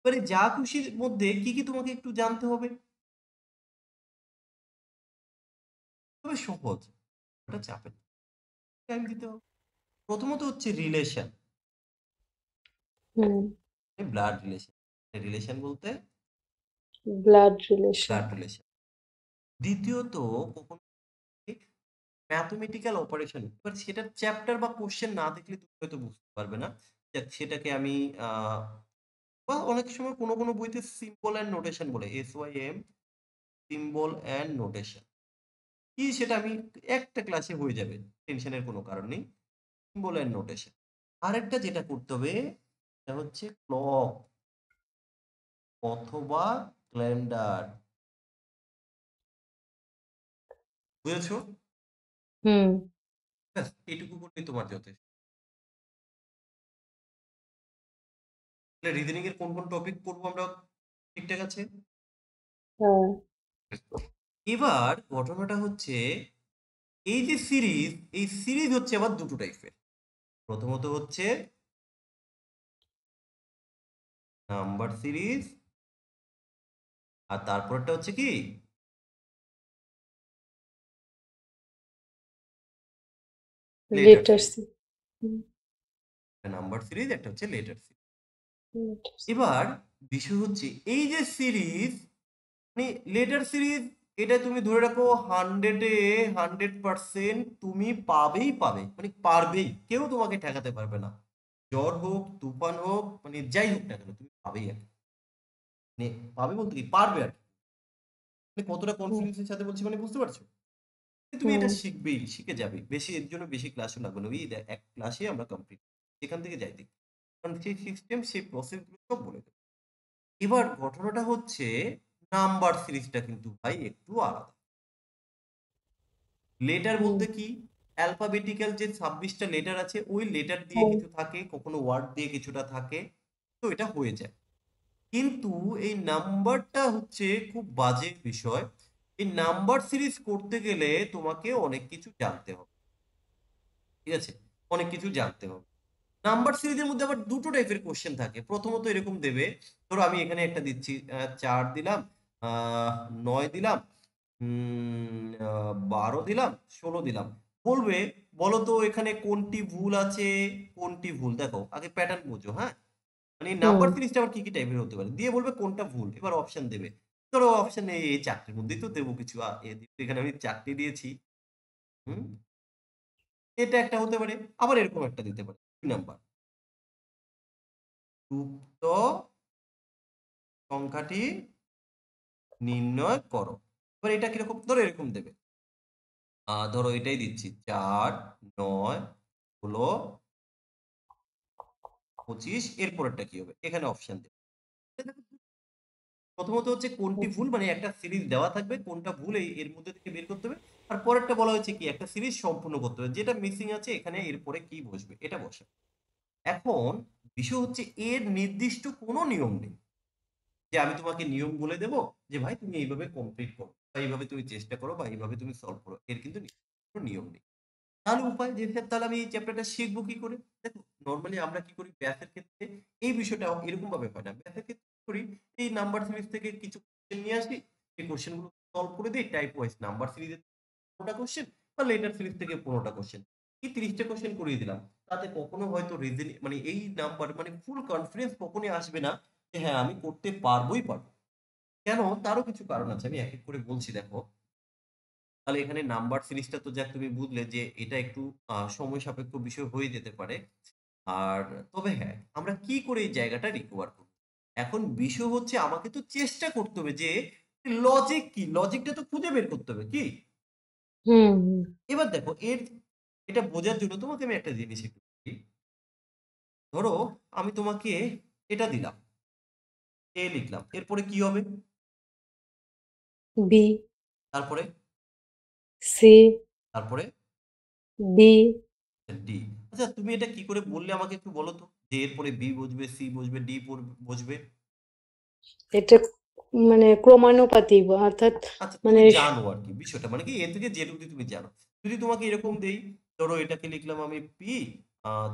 এবারে যা খুশির মধ্যে কি কি তোমাকে একটু জানতে হবে? তবে সহজ। ওটা চাপের টাইম দিতে হবে। প্রথমত হচ্ছে relation hmm. Blood relation relation বলতে? ব্লাড রিলেশন ব্লাড রিলেশন দ্বিতীয়ত কখনো ম্যাথমেটিক্যাল অপারেশন এবার সেটার চ্যাপ্টার বা কোশ্চেন না দেখলে তুমি হয়তো বুঝতে পারবে না সেটাকে আমি আহ, বা অনেক সময় কোনো কোনো বইতে সিম্বল অ্যান্ড নোটেশন বলে S Y M symbol and notation কি সেটা আমি একটা ক্লাসে হয়ে যাবে টেনশনের কোনো কারণ নেই। Symbol and notation. আরেকটা যেটা করতে হবে সেটা হচ্ছে ক্লক অথবা ক্যালেন্ডার বুঝেছ? হুম। এইটুকু করলেই তোমার যথেষ্ট। রিজনিং এর কোন কোন টপিক পড়ব আমরা ঠিকঠাক আছে? হ্যাঁ। এবার ঘটনাটা হচ্ছে এই যে সিরিজ এই সিরিজ হচ্ছে আবার দুটো টাইপের প্রথমত হচ্ছে নাম্বার সিরিজ আর তারপরটা হচ্ছে কি? লেটার নাম্বার সিরিজ একটা হচ্ছে লেটার সিরিজ এবার বিষয় হচ্ছে এই যে সিরিজ মানে লেটার সিরিজ এটা তুমি ধরে রাখো হান্ড্রেডে হান্ড্রেড পার্সেন্ট তুমি পাবেই পাবে মানে পারবেই। কেউ তোমাকে ঠেকাতে পারবে না। জ্বর হোক তুফান হোক মানে যাই হোক না কেন তুমি পাবেই আর। মানে পাবে বলতে কি? পারবে আর। মানে কতটা কনফিডেন্সের সাথে বলছি মানে বুঝতে পারছ? তুমি এটা শিখবেই শিখে যাবে। বেশি এর জন্য বেশি ক্লাসও লাগবে না। ওই এক ক্লাসে আমরা কমপ্লিট সেখান থেকে যাই দেখি। কারণ সেই সিস্টেম সেই প্রসেসগুলো সব বলে দেবে। এবার ঘটনাটা হচ্ছে নাম্বার সিরিজটা কিন্তু ভাই একটু আলাদা। লেটার বলতে কি? অ্যালফাবেটিক্যাল যে ছাব্বিশটা লেটার আছে ওই লেটার দিয়ে কিছু থাকে কখনো ওয়ার্ড দিয়ে কিছুটা থাকে তো এটা হয়ে যায়। কিন্তু এই নাম্বারটা হচ্ছে খুব বাজে বিষয়। এই নাম্বার সিরিজ করতে গেলে তোমাকে অনেক কিছু জানতে হবে। ঠিক আছে? অনেক কিছু জানতে হবে। নাম্বার সিরিজের মধ্যে আবার দুটো টাইপের কোশ্চেন থাকে। প্রথমত এরকম দেবে ধরো আমি এখানে একটা দিচ্ছি চার দিলাম নয় দিলাম বারো দিলাম ষোলো দিলাম। বলবে বলো তো এখানে কোনটি ভুল আছে কোনটি ভুল? দেখো আগে প্যাটার্ন বোঝো হ্যাঁ? মানে নাম্বার। সিরিজটা আবার কি কি টাইপের হতে পারে? দিয়ে বলবে কোনটা ভুল এবার অপশন দেবে। ধরো অপশন এই চারটির মধ্যেই তো দেবো কিছু এ এখানে আমি চারটি দিয়েছি। হুম? এটা একটা হতে পারে আবার এরকম একটা দিতে পারে দুই নাম্বার সংখ্যাটি নির্ণয় করো। এবার এটা কীরকম? ধরো এরকম দেবে। ধরো এটাই দিচ্ছি। চার, নয়, ষোলো, পঁচিশ, এরপরেরটা কি হবে? এখানে অপশন দেবে। প্রথমত হচ্ছে কোনটি ভুল? মানে একটা সিরিজ দেওয়া থাকবে, কোনটা ভুল এই, এর মধ্যে থেকে বের করতে হবে। আর পরেরটা বলা হয়েছে কি, একটা সিরিজ সম্পূর্ণ করতে হবে। যেটা মিসিং আছে, এখানে এরপরে কি বসবে? এটা বসে। এখন বিষয় হচ্ছে, এর নির্দিষ্ট কোনো নিয়ম নেই। যে আমি তোমাকে নিয়ম বলে দেব যে, ভাই, তুমি এইভাবে কমপ্লিট করো বা এইভাবে তুমি চেষ্টা করো বা এইভাবে তুমি সলভ করো। এর কিন্তু কোনো নিয়ম নেই। তাহলে উপায় যে স্যার তাহলে আমি এই চ্যাপ্টারটা শিখব কি করে? দেখো নর্মালি আমরা কি করি? ব্যাসের ক্ষেত্রে এই বিষয়টা এরকম ভাবে হয় না। ব্যাসের ক্ষেত্রে করি? এই নাম্বার সিরিজ থেকে কিছু কোশ্চেন নিয়ে আসি, এই কোশ্চেনগুলো সলভ করে দিই টাইপ ওয়াইজ নাম্বার সিরিজের পনেরোটা কোশ্চেন বা লেটার সিরিজ থেকে পনেরোটা কোশ্চেন এই তিরিশটা কোশ্চেন করিয়ে দিলাম। তাতে কখনো হয়তো রিজন মানে এই নাম্বার মানে ফুল কনফিডেন্স কখনোই আসবে না। হ্যাঁ আমি করতে পারবোই পারব। কেন? তারও কিছু কারণ আছে আমি এক এক করে বলছি দেখো। তাহলে এখানে নাম্বার সিরিজটা তো যাক তুমি বুঝলে যে এটা একটু সময় সাপেক্ষ বিষয় হয়ে যেতে পারে। আর তবে হ্যাঁ আমরা কি করে এই জায়গাটা রিকভার করব? এখন বিষয় হচ্ছে আমাকে তো চেষ্টা করতে হবে যে লজিক কি? লজিকটা তো খুঁজে বের করতে হবে কি। এবার দেখো এর এটা বোঝার জন্য তোমাকে আমি একটা জিনিস একটু। ধরো আমি তোমাকে এটা দিলাম। এ লিখলাম। এরপরে কি হবে? বি তারপরে? সি তারপরে? ডি ডি আচ্ছা তুমি এটা কি করে বললে আমাকে একটু বলো তো? যে এরপরে বি বসবে সি বসবে ডি বসবে? এটা মানে ক্রমানুপাতিক অর্থাৎ আচ্ছা মানে জানো আর কি বিষয়টা। মানে কি এ থেকে অব্দি তুমি জানো। যদি তোমাকে এরকম দেই ধরো এটাকে লিখলাম আমি পি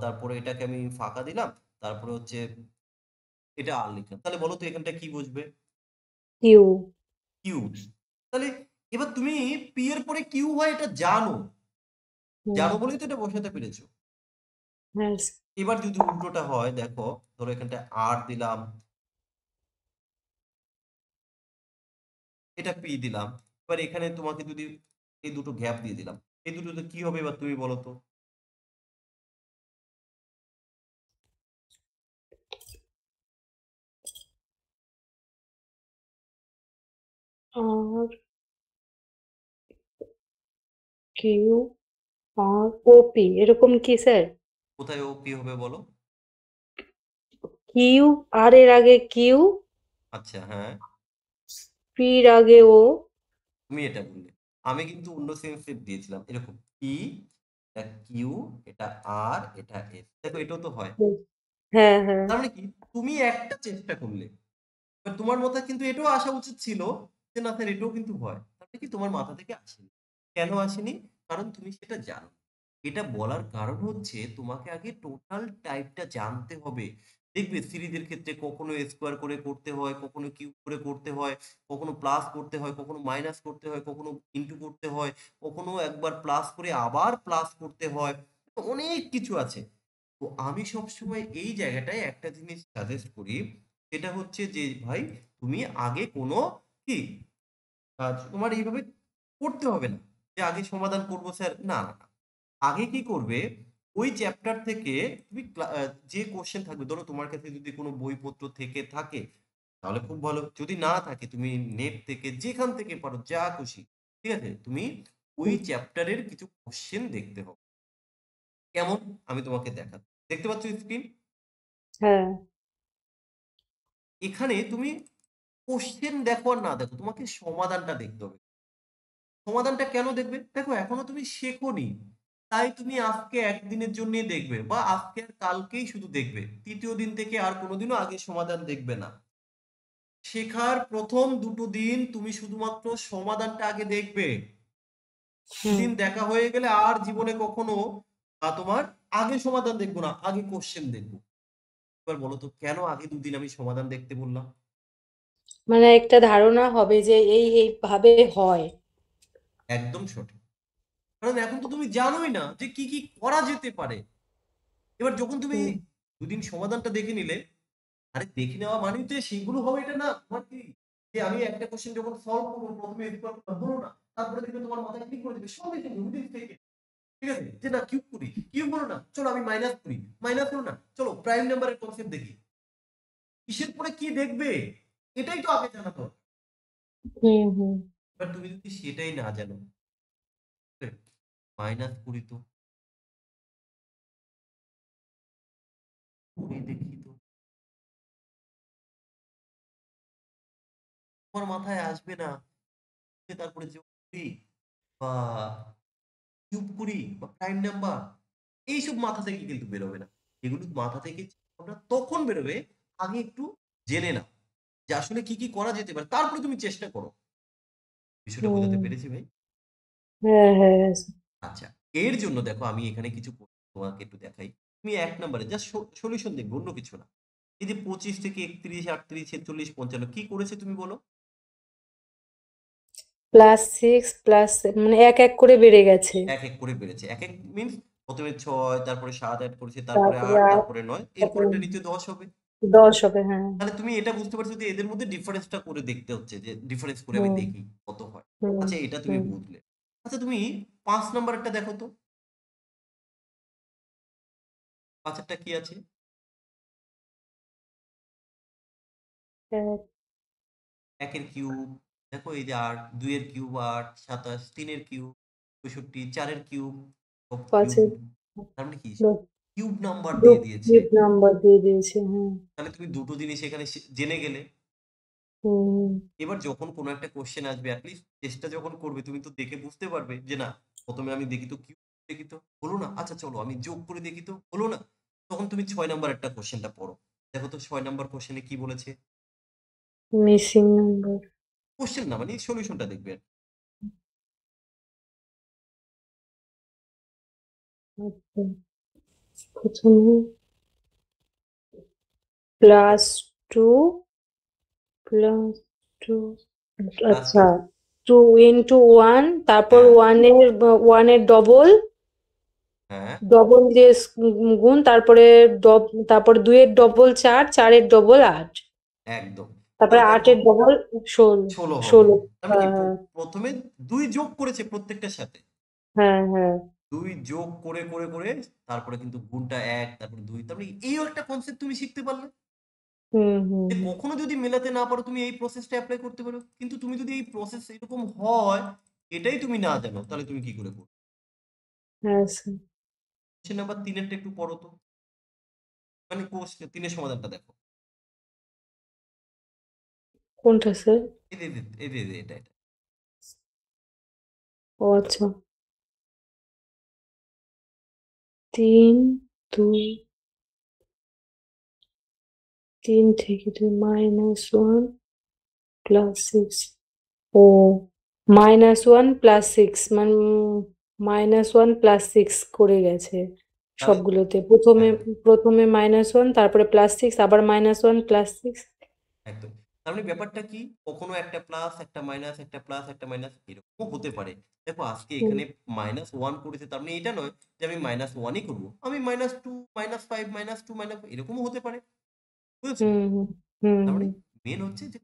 তারপরে এটাকে আমি ফাঁকা দিলাম তারপরে হচ্ছে এটা আর লিখলাম। তাহলে বলো তো এখানটা কি বুঝবে? কিউ কিউ তাহলে এবার তুমি পি এর পরে কিউ হয় এটা জানো। জানো বলেই তো এটা বসাতে পেরেছ। হ্যাঁ। এবার যদি উল্টোটা হয় দেখো ধরো এখানটা আর দিলাম। এটা পি দিলাম। এবার এখানে তোমাকে যদি এই দুটো গ্যাপ দিয়ে দিলাম। এই দুটোতে কি হবে এবার তুমি বলো তো? আর কিউ আর পি এরকম কি স্যার কোথায় ও কি হবে বলো কিউ আর এর আগে কিউ আচ্ছা হ্যাঁ পির আগে ও তুমি এটা বললে আমি কিন্তু অন্য সেন্সে দিয়েছিলাম এরকম পি এটা কিউ এটা আর এটা এস দেখো এটাও তো হয় হ্যাঁ হ্যাঁ তার মানে কি তুমি একটা চেষ্টা করলে তোমার মাথায় কিন্তু এটাও আসা উচিত ছিল না স্যার এটাও কিন্তু হয়। মানে কি তোমার মাথা থেকে আসেনি? কেন আসেনি? কারণ তুমি সেটা জানো। এটা বলার কারণ হচ্ছে তোমাকে আগে টোটাল টাইপটা জানতে হবে। দেখবে সিরিজের ক্ষেত্রে কখনো স্কোয়ার করে করতে হয়, কখনো কিউব করে করতে হয়, কখনো প্লাস করতে হয়, কখনো মাইনাস করতে হয়, কখনো ইনটু করতে হয়, কখনো একবার প্লাস করে আবার প্লাস করতে হয়। অনেক কিছু আছে। তো আমি সবসময় এই জায়গাটায় একটা জিনিস সাজেস্ট করি। সেটা হচ্ছে যে, ভাই, তুমি আগে কোনো কি? তোমার এইভাবে করতে হবে না। যে আগে সমাধান করব স্যার না না আগে কি করবে? ওই চ্যাপ্টার থেকে তুমি যে কোশ্চেন থাকবে ধরো তোমার কাছে যদি কোনো বইপত্র থেকে থাকে তাহলে খুব ভালো। যদি না থাকে তুমি নেট থেকে যেখান থেকে পারো যা খুশি ঠিক আছে? তুমি ওই চ্যাপ্টারের কিছু কোশ্চেন দেখতে হবে। কেমন? আমি তোমাকে দেখাচ্ছি। দেখতে পাচ্ছ স্ক্রিন হ্যাঁ। এখানে তুমি কোশ্চেন দেখো আর না দেখো তোমাকে সমাধানটা দেখতে হবে। সমাধানটা কেন দেখবে? দেখো এখনও তুমি শেখোনি তাই তুমি আজকে একদিনের জন্য দেখবে বা আজকে আর কালকেই শুধু দেখবে তৃতীয় দিন থেকে আর কোনোদিনও আগে সমাধান দেখবে না। শেখার প্রথম দুটো দিন তুমি শুধুমাত্র সমাধানটা আগে দেখবে। দিন দেখা হয়ে গেলে আর জীবনে কখনো তোমার আগে সমাধান দেখব না আগে কোশ্চেন দেখব। এবার বলো তো কেন আগে দুদিন আমি সমাধান দেখতে বললাম? মানে একটা ধারণা হবে যে এই এইভাবে হয়। একদম সঠিক। কারণ এখন তো তুমি জানোই না যে কি কি করা যেতে পারে। এবার যখন তুমি দুদিন সমাধানটা দেখে নিলে আরে দেখে নেওয়া মানেই তো সেগুলো হবে এটা না। তোমার কি যে আমি একটা কোশ্চেন যখন সলভ করব প্রথমে হলো না তারপরে দেখবে তোমার মাথায় ক্লিক করে দেবে? সঙ্গে সঙ্গে দুদিন থেকে ঠিক আছে? যে না কিউব করি। কিউব হলো না চলো আমি মাইনাস করি। মাইনাস করো না চলো প্রাইম নাম্বারের কনসেপ্ট দেখি। কিসের পরে কি দেখবে? এটাই তো আগে জানা দরকার তুমি যদি সেটাই না জানো মাইনাস কুড়ি তো। দেখি তো। তোমার মাথায় আসবে না যে তারপরে করি বা কিউব করি বা প্রাইম নাম্বার এইসব মাথা থেকে কিন্তু বেরোবে না। এগুলো মাথা থেকে তখন বেরোবে আগে একটু জেনে না যে আসলে কি কি করা যেতে পারে তারপরে তুমি চেষ্টা করো। বিষয়টা বোঝাতে পেরেছি ভাই? হ্যাঁ হ্যাঁ আচ্ছা এর জন্য দেখো আমি এখানে কিছু তোমাকে একটু দেখাই। তুমি এক নম্বরে জাস্ট সলিউশন দেখবে অন্য কিছু না। এই যে পঁচিশ থেকে একত্রিশ আটত্রিশ ছেচল্লিশ পঞ্চান্ন কি করেছে তুমি বলো? প্লাস সিক্স প্লাস মানে এক এক করে বেড়ে গেছে। এক এক করে বেড়েছে। এক এক মিনস প্রথমে ছয় তারপরে সাত অ্যাড করেছে তারপরে আট তারপরে নয় এরপরটা নিচে দশ হবে। দশ হবে হ্যাঁ। তাহলে তুমি এটা বুঝতে পারছ যে এদের মধ্যে ডিফারেন্সটা করে দেখতে হচ্ছে যে ডিফারেন্স করে আমি হুম। দেখি কত হয়। হুম আচ্ছা এটা তুমি হুম। বুঝলে। আচ্ছা তুমি পাঁচ নাম্বারটা দেখো তো। পাঁচেরটা কি আছে? এক। একের কিউব দেখো এই যে আট দুইয়ের কিউব আট সাতাশ তিনের কিউব পঁয়ষট্টি চারের কিউব কিউব। পাঁচের। তার মানে কি? দশ। কিউব নাম্বার দিয়ে দিয়েছে। কিউব নাম্বার দিয়ে দিয়েছে হ্যাঁ। তাহলে তুমি দুটো জিনিস এখানে জেনে গেলে। এবার যখন কোনো একটা কোশ্চেন আসবে অ্যাটলিস্ট চেষ্টা যখন করবে তুমি তো দেখে বুঝতে পারবে যে না প্রথমে আমি দেখি তো কিউব দেখি তো হলো না আচ্ছা চলো আমি যোগ করে দেখি তো হলো না। তখন তুমি ছয় নাম্বার একটা কোশ্চেনটা পড়ো। দেখো তো ছয় নাম্বার কোশ্চেনে কি বলেছে? মিসিং নাম্বার কোশ্চেন না মানে সলিউশনটা দেখবে। আচ্ছা। প্রথমে প্লাস টু প্লাস টু আচ্ছা টু ইন্টু ওয়ান তারপর। ওয়ানের ওয়ানের ডবল ডবল দিয়ে গুণ তারপরে ডব তারপর দুইয়ের ডবল চার চারের ডবল আট। একদম। তারপরে আটের ডবল ষোলো ষোলো মানে হ্যাঁ। প্রথমে দুই যোগ করেছে প্রত্যেকটার সাথে। হ্যাঁ হ্যাঁ। দুই যোগ করে করে করে তারপরে কিন্তু গুণটা এক তারপরে দুই। তারপরে এই একটা কনসেপ্ট তুমি শিখতে পারলে। যে কখনো যদি মেলাতে না পারো তুমি এই প্রসেসটা অ্যাপ্লাই করতে পারো। কিন্তু তুমি যদি এই প্রসেস এরকম হয় এটাই তুমি না জানো তাহলে তুমি কি করে করবে? হ্যাঁ স্যার কোশ্চেন নাম্বার তিনেরটা একটু পড়ো তো। মানে কোশ্চেন তিনের সমাধানটা দেখো। কোনটা স্যার এই দে, এটা এটা। ও আচ্ছা। তিন দুই তিন থেকে দুই মাইনাস ওয়ান প্লাস সিক্স ও মাইনাস ওয়ান প্লাস সিক্স মানে মাইনাস ওয়ান প্লাস সিক্স করে গেছে সবগুলোতে। প্রথমে প্রথমে মাইনাস ওয়ান তারপরে প্লাস সিক্স আবার মাইনাস ওয়ান প্লাস সিক্স একদম। তার মানে ব্যাপারটা কি? কখনো একটা প্লাস একটা মাইনাস একটা প্লাস একটা মাইনাস এরকমও হতে পারে। দেখো আজকে এখানে মাইনাস ওয়ান করেছে তার মানে এটা নয় যে আমি মাইনাস ওয়ানই করব। আমি minus two minus five minus two minus এরকমও হতে পারে। বুঝেছ? তার মানে মেন হচ্ছে যে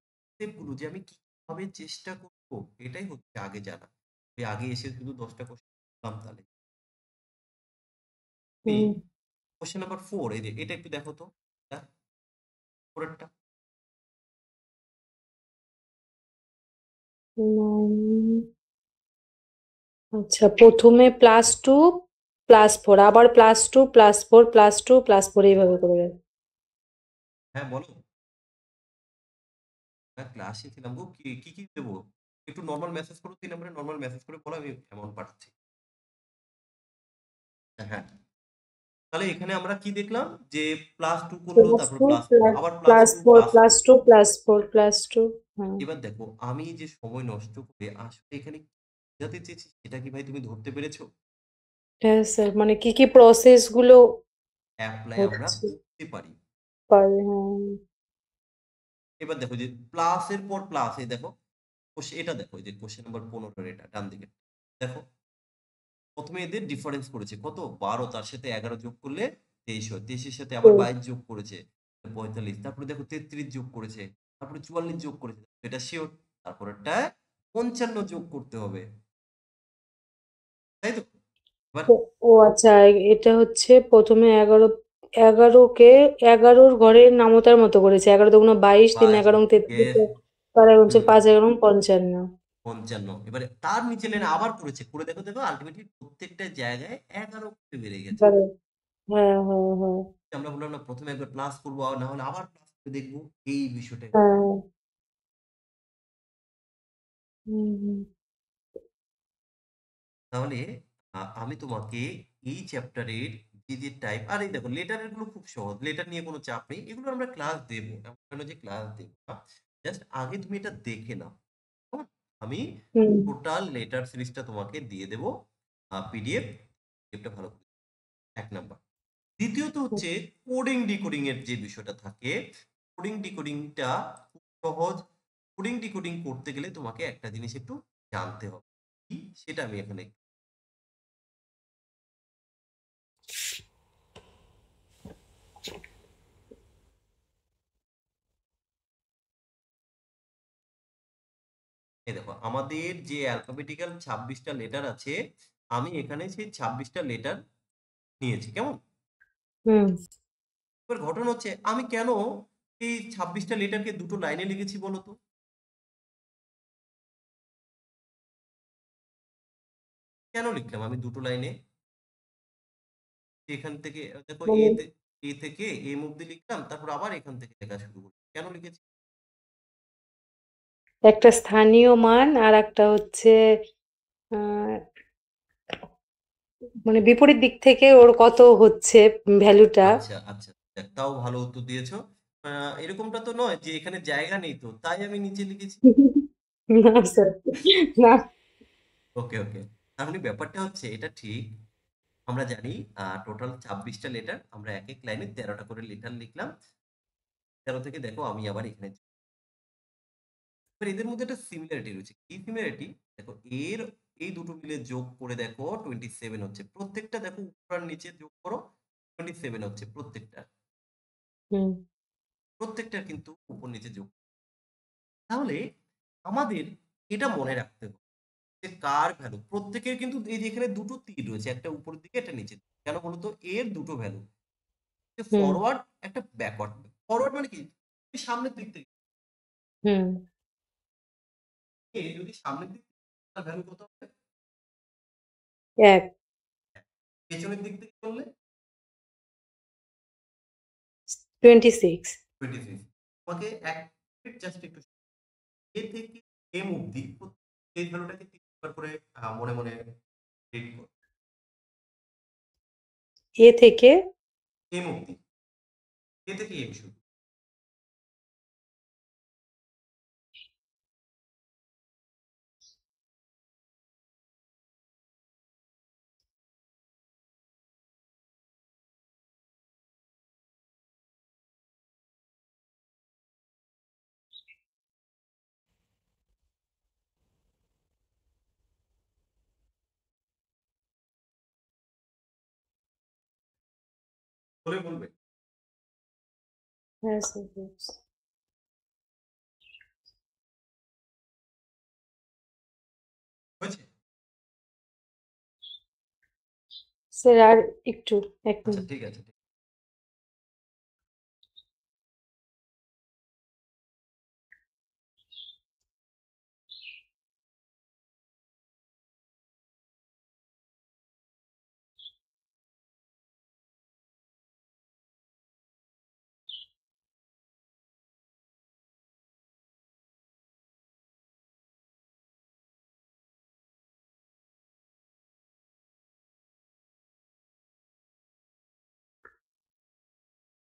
গুলো যে আমি কীভাবে চেষ্টা করব এটাই হচ্ছে আগে জানা। ওই আগে এসে শুধু দশটা কোশ্চেন তাহলে। হুম। কোশ্চেন নাম্বার ফোর এই যে এটা একটু দেখো তো। এটা, আচ্ছা প্রথমে প্লাস টু প্লাস ফোর আবার plus two plus four plus two plus four এইভাবে করে যাবে হ্যাঁ বলো। হ্যাঁ ক্লাসে ছিলাম গো কি কি কি দেবো? একটু নর্মাল মেসেজ করো তিন নম্বরে নর্মাল মেসেজ করে বলো আমি অ্যামাউন্ট পাঠাচ্ছি। হ্যাঁ তাহলে এখানে আমরা কি দেখলাম? যে প্লাস টু করল তারপর প্লাস আবার plus four plus two plus four plus two এবার দেখো আমি যে সময় নষ্ট করে আসলে এখানে কি বোঝাতে চেয়েছি সেটা কি ভাই তুমি ধরতে পেরেছ? হ্যাঁ স্যার মানে কি কি প্রসেসগুলো অ্যাপ্লাই আমরা হচ্ছে? করতে পারি। পারে হ্যাঁ। এবার দেখো যে প্লাসের পর প্লাস এই দেখো কোশ্চেন এটা দেখো এই যে কোশ্চেন নাম্বার পনেরোর এটা ডান দিকে। দেখো প্রথমে এদের ডিফারেন্স করেছে কত? বারো তার সাথে এগারো যোগ করলে তেইশ হয়। তেইশের সাথে আবার হুম। বাইশ যোগ করেছে পঁয়তাল্লিশ। তারপরে দেখো তেত্রিশ যোগ করেছে তারপরে চুয়াল্লিশ যোগ করেছে এটা শিওর তারপরেরটা পঞ্চান্ন যোগ করতে হবে। তাই তো? ও আচ্ছা এটা হচ্ছে প্রথমে এগারো এগারোকে এগারোর ঘরের নামতার মতো করেছে। এগারো দুগুণ বাইশ তিন এগারো তেত্রিশ পাঁচ এগারো পঞ্চান্ন। পঞ্চান্ন। এবারে তার নিচে লাইনে আবার করেছে। করে দেখো দেখো আলটিমেটলি প্রত্যেকটা জায়গায় এগারো বেড়ে গেছে। হ্যাঁ হ্যাঁ হ্যাঁ। আমরা বললাম না প্রথমে একবার প্লাস করব না হলে আবার প্লাস করে দেখব এই বিষয়টা হ্যাঁ। হুম হুম। তাহলে আ- আমি তোমাকে এই চ্যাপ্টারের যে যে টাইপ আর এই দেখো লেটারেরগুলো খুব সহজ লেটার নিয়ে কোনো চাপ নেই এগুলো আমরা ক্লাস দেবো এমন যে ক্লাস দেবো। না জাস্ট আগে তুমি এটা দেখে নাও। কেমন? আমি হুম। টোটাল লেটার সিরিজটা তোমাকে দিয়ে দেবো পিডিএফ পিডিএফটা ভালো করে। এক নাম্বার দ্বিতীয়ত হচ্ছে কোডিং ডিকোডিং এর যে বিষয়টা থাকে কোডিং ডিকোডিংটা খুব সহজ। কোডিং ডিকোডিং করতে গেলে তোমাকে একটা জিনিস একটু জানতে হবে। কি? সেটা আমি এখানে এই দেখো আমাদের যে অ্যালফাবেটিক্যাল ছাব্বিশটা লেটার আছে আমি এখানে সেই ছাব্বিশটা লেটার নিয়েছি কেমন? এবার ঘটনা হচ্ছে আমি কেন এই ছাব্বিশটা লেটারকে দুটো লাইনে লিখেছি বলো তো? কেন লিখলাম আমি দুটো লাইনে? এখান থেকে দেখো এ এ থেকে এম অব্দি লিখলাম তারপর আবার এখান থেকে লেখা শুরু করি কেন লিখেছি? একটা স্থানীয় মান আর একটা হচ্ছে মানে বিপরীত দিক থেকে ওর কত হচ্ছে ভ্যালুটা? আচ্ছা আচ্ছা তাও ভালো উত্তর দিয়েছ। এরকমটা তো নয় যে এখানে জায়গা নেই তো। তাই আমি নিচে লিখেছি। না স্যার না। ওকে ওকে। তাহলে ব্যাপারটা হচ্ছে এটা ঠিক। আমরা জানি টোটাল ছাব্বিশটা লেটার আমরা এক এক লাইনে তেরোটা করে লেটার লিখলাম। তেরো থেকে দেখো আমি আবার এখানে এদের মধ্যে একটা সিমিলারিটি রয়েছে। কি সিমিলারিটি দেখো এর এই দুটো মিলে যোগ করে দেখো টোয়েন্টি সেভেন হচ্ছে। প্রত্যেকটা দেখো উপর আর নিচে যোগ করো টোয়েন্টি সেভেন হচ্ছে প্রত্যেকটা। প্রত্যেকটার কিন্তু উপর নিচে যোগ। তাহলে আমাদের এটা মনে রাখতে হবে যে কার ভ্যালু প্রত্যেকের কিন্তু এই যে এখানে দুটো তীর রয়েছে একটা উপরের দিকে একটা দিকে। কেন বলতো এর দুটো ভ্যালু ফরওয়ার্ড একটা ব্যাকওয়ার্ড ফরওয়ার্ড মানে কি? তুমি সামনের দিক থেকে হুম। এ যদি সামনের দিক থেকে তার ভ্যালু কত হবে? এক। পেছনের দিক থেকে করলে? টোয়েন্টি সিক্স টোয়েন্টি থ্রি তোমাকে এক জাস্ট একটু এ থেকে এম অব্দি এই ভ্যালুটাকে তিনবার করে আহ, মনে মনে রিড করো। এ থেকে এম অবধি। এ থেকে এম শুধু। বলে বলবে হ্যাঁ স্যার বলছি। হয়েছে স্যার আর একটু এক আচ্ছা মিনিট ঠিক আছে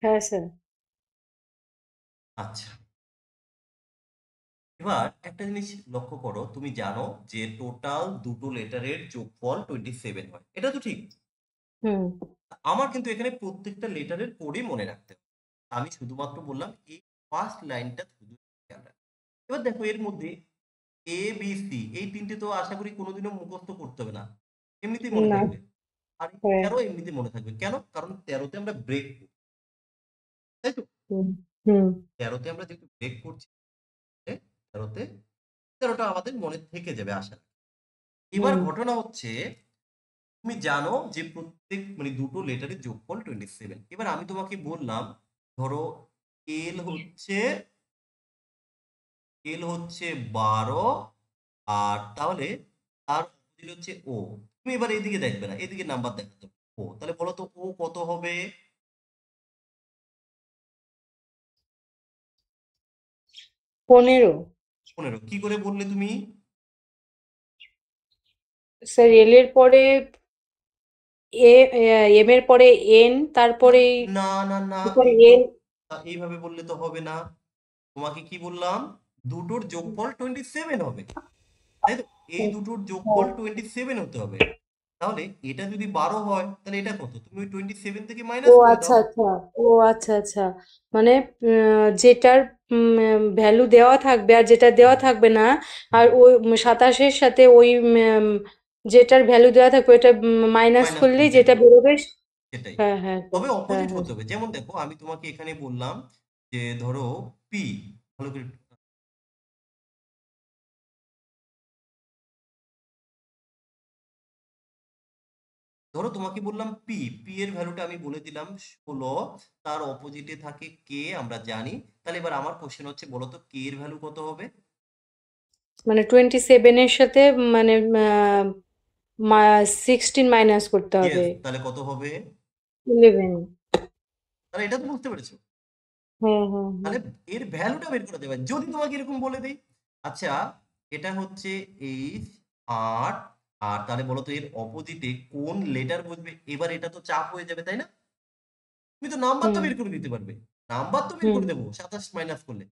হ্যাঁ স্যার। আচ্ছা। এবার একটা জিনিস লক্ষ্য করো তুমি জানো যে টোটাল দুটো লেটারের যোগফল টোয়েন্টি সেভেন হয়। এটা তো ঠিক। হুম। আমার কিন্তু এখানে প্রত্যেকটা লেটারের পরে মনে রাখতে হবে। আমি শুধুমাত্র বললাম এই ফার্স্ট লাইনটা শুধু খেয়াল রাখো। এবার দেখো এর মধ্যে এ বি সি এই তিনটে তো আশা করি কোনোদিনও মুখস্থ করতে হবে না। এমনিতেই মনে না। থাকবে। আর হ্যাঁ। তেরো এমনিতে মনে থাকবে। কেন? কারণ তেরোতে আমরা ব্রেক তাই তো? তেরোতে আমরা যেহেতু ব্রেক করছি তেরোতে তেরোটা আমাদের মনে থেকে যাবে আশা এবার ঘটনা হচ্ছে তুমি জানো যে প্রত্যেক মানে দুটো লেটারের যোগফল টোয়েন্টি সেভেন এবার আমি তোমাকে বললাম ধরো এল হচ্ছে এল হচ্ছে বারো আর তাহলে তার opposite হচ্ছে ও তুমি এবার এদিকে দেখবে না এদিকে নাম্বার দেখাতে। ও তাহলে বলো তো ও কত হবে? পনেরো। পনেরো। কি করে বললে তুমি? স্যার এল এর পরে এ এম এর পরে এন তারপরে না না না। এইভাবে বললে তো হবে না। তোমাকে কি বললাম? দুটোর যোগফল টোয়েন্টি সেভেন হবে। তাই তো? এই দুটোর যোগফল টোয়েন্টি সেভেন হতে হবে। তাহলে এটা যদি বারো হয় তাহলে এটা কত? তুমি টোয়েন্টি সেভেন থেকে মাইনাস ও আচ্ছা আচ্ছা। ও আচ্ছা আচ্ছা। মানে যেটার ভ্যালু দেওয়া থাকবে আর যেটা দেওয়া থাকবে না আর ওই সাতাশের সাথে ওই যেটার ভ্যালু দেওয়া থাকবে ওটা মাইনাস করলেই যেটা বেরোবে সেটাই। হ্যাঁ হ্যাঁ তবে হ্যাঁ অপোজিট হ্যাঁ। হতে হবে। যেমন দেখো আমি তোমাকে এখানে বললাম যে ধরো পি ভালো করে ধরো তোমাকে বললাম পি পি এর ভ্যালুটা আমি বলে দিলাম ষোলো তার অপোজিটে থাকে কে আমরা জানি। তাহলে এবার আমার কোশ্চেন হচ্ছে বলো তো কে এর ভ্যালু কত হবে? মানে টোয়েন্টি সেভেনের সাথে মানে সিক্সটিন মাইনাস করতে হবে। তাহলে কত হবে? ইলেভেন তাহলে এটা তো বুঝতে পেরেছ। হ্যাঁ হ্যাঁ হ্যাঁ। তাহলে এর ভ্যালুটা বের করে দেবে। যদি তোমাকে এরকম বলে দেই আচ্ছা এটা হচ্ছে এইচ আট আর তাহলে বলো তো এর অপোজিটে কোন লেটার বসবে? এবার এটা তো চাপ হয়ে যাবে তাই না? তুমি তো নাম্বার তো বের করে দিতে পারবে। নাম্বার তো বের করে দেবো সাতাশ মাইনাস করলে।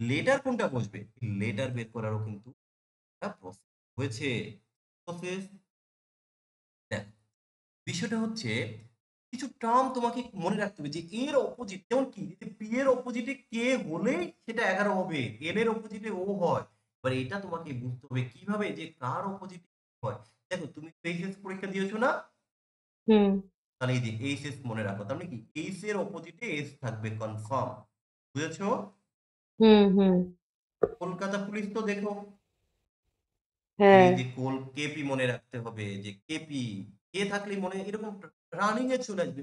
লেটার কোনটা বসবে? লেটার বের করারও কিন্তু হয়েছে। প্রসেস দেখ বিষয়টা হচ্ছে কিছু টার্ম তোমাকে মনে রাখতে হবে যে এর অপোজিট যেমন কি? যে পি এর অপোজিটে কে হলেই সেটা এগারো হবে এন এর অপোজিটে ও হয়। এবার এটা তোমাকে বুঝতে হবে কীভাবে যে কার অপোজিটে হয়। দেখো তুমি এইচএস পরীক্ষা দিয়েছ না? হুম। তাহলে এই যে এইচএস মনে রাখো তার মানে কি? এইচ এর অপোজিটে এস থাকবে কনফার্ম বুঝেছ? হুম হুম। কলকাতা পুলিশ তো দেখো। হ্যাঁ। এই যে কোল কেপি মনে রাখতে হবে যে কেপি কে থাকলে মনে এরকম রানিং এ চলে আসবে।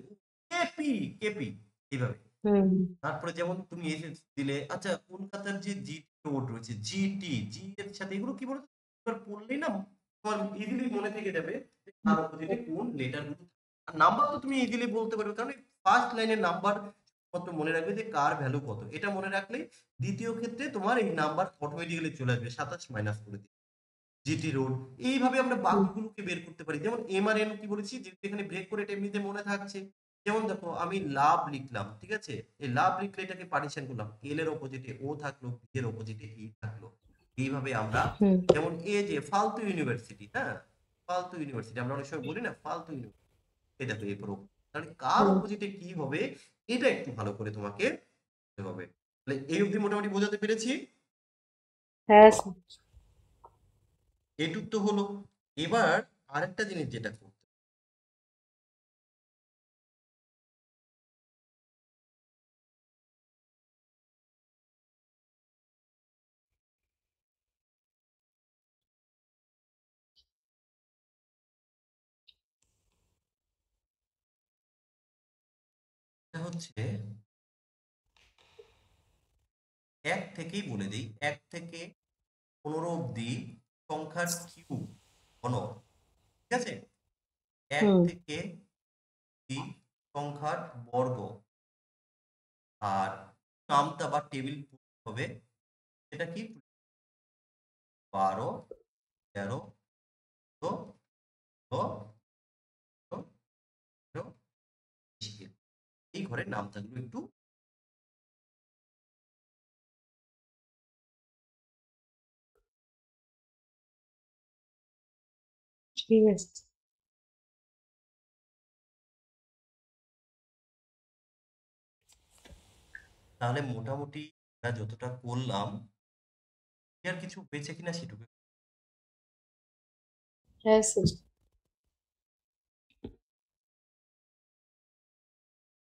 কেপি কেপি এইভাবে। তারপরে যেমন তুমি এসে দিলে আচ্ছা কলকাতার যে জি রোড রয়েছে জিটি জি এর সাথে এগুলো কি বলতো? পড়লেই না তোমার ইজিলি মনে থেকে যাবে কার অপোজিটে কোন লেটার আর নাম্বার তো তুমি ইজিলি বলতে পারবে, কারণ ফার্স্ট লাইনের নাম্বার কত মনে রাখবে যে কার ভ্যালু কত। এটা মনে রাখলে দ্বিতীয় ক্ষেত্রে তোমার এই নাম্বার অটোমেটিক্যালি চলে আসবে, সাতাশ মাইনাস করে দিবে জিটি রোড এইভাবে আমরা বাকিগুলোকে বের করতে পারি। যেমন এম আর এন কি বলেছি, যে এখানে ব্রেক করে এটা এমনিতে মনে থাকছে। যেমন দেখো, আমি লাভ লিখলাম, ঠিক আছে? এই লাভ লিখলে এটাকে পার্টিশন করলাম। এল এর অপোজিটে ও থাকল বি এর অপোজিটে ই থাকল। এইভাবে আমরা যেমন এ যে ফালতু ইউনিভার্সিটি হ্যাঁ? ফালতু ইউনিভার্সিটি আমরা অনেক সময় বলি না ফালতু ইউনিভার্সিটি এই দেখো এই পুরো তাহলে কার অপোজিটে কি হবে এটা একটু ভালো করে তোমাকে হবে। তাহলে এই অবধি মোটামুটি বোঝাতে পেরেছি? হ্যাঁ এটুক তো হলো। এবার আরেকটা জিনিস যেটা হচ্ছে এক থেকেই বলে দিই এক থেকে পনেরো অব্দি সংখ্যার কিউব ঘন ঠিক আছে? এক থেকে সংখ্যার বর্গ আর নামতা বা টেবিল হবে সেটা কি? বারো তেরো এই ঘরের নাম নামতাগুলো একটু ঠিক আছে তাহলে মোটামুটি যতটা করলাম আর কিছু হয়েছে কিনা সেটুকু হ্যাঁ স্যার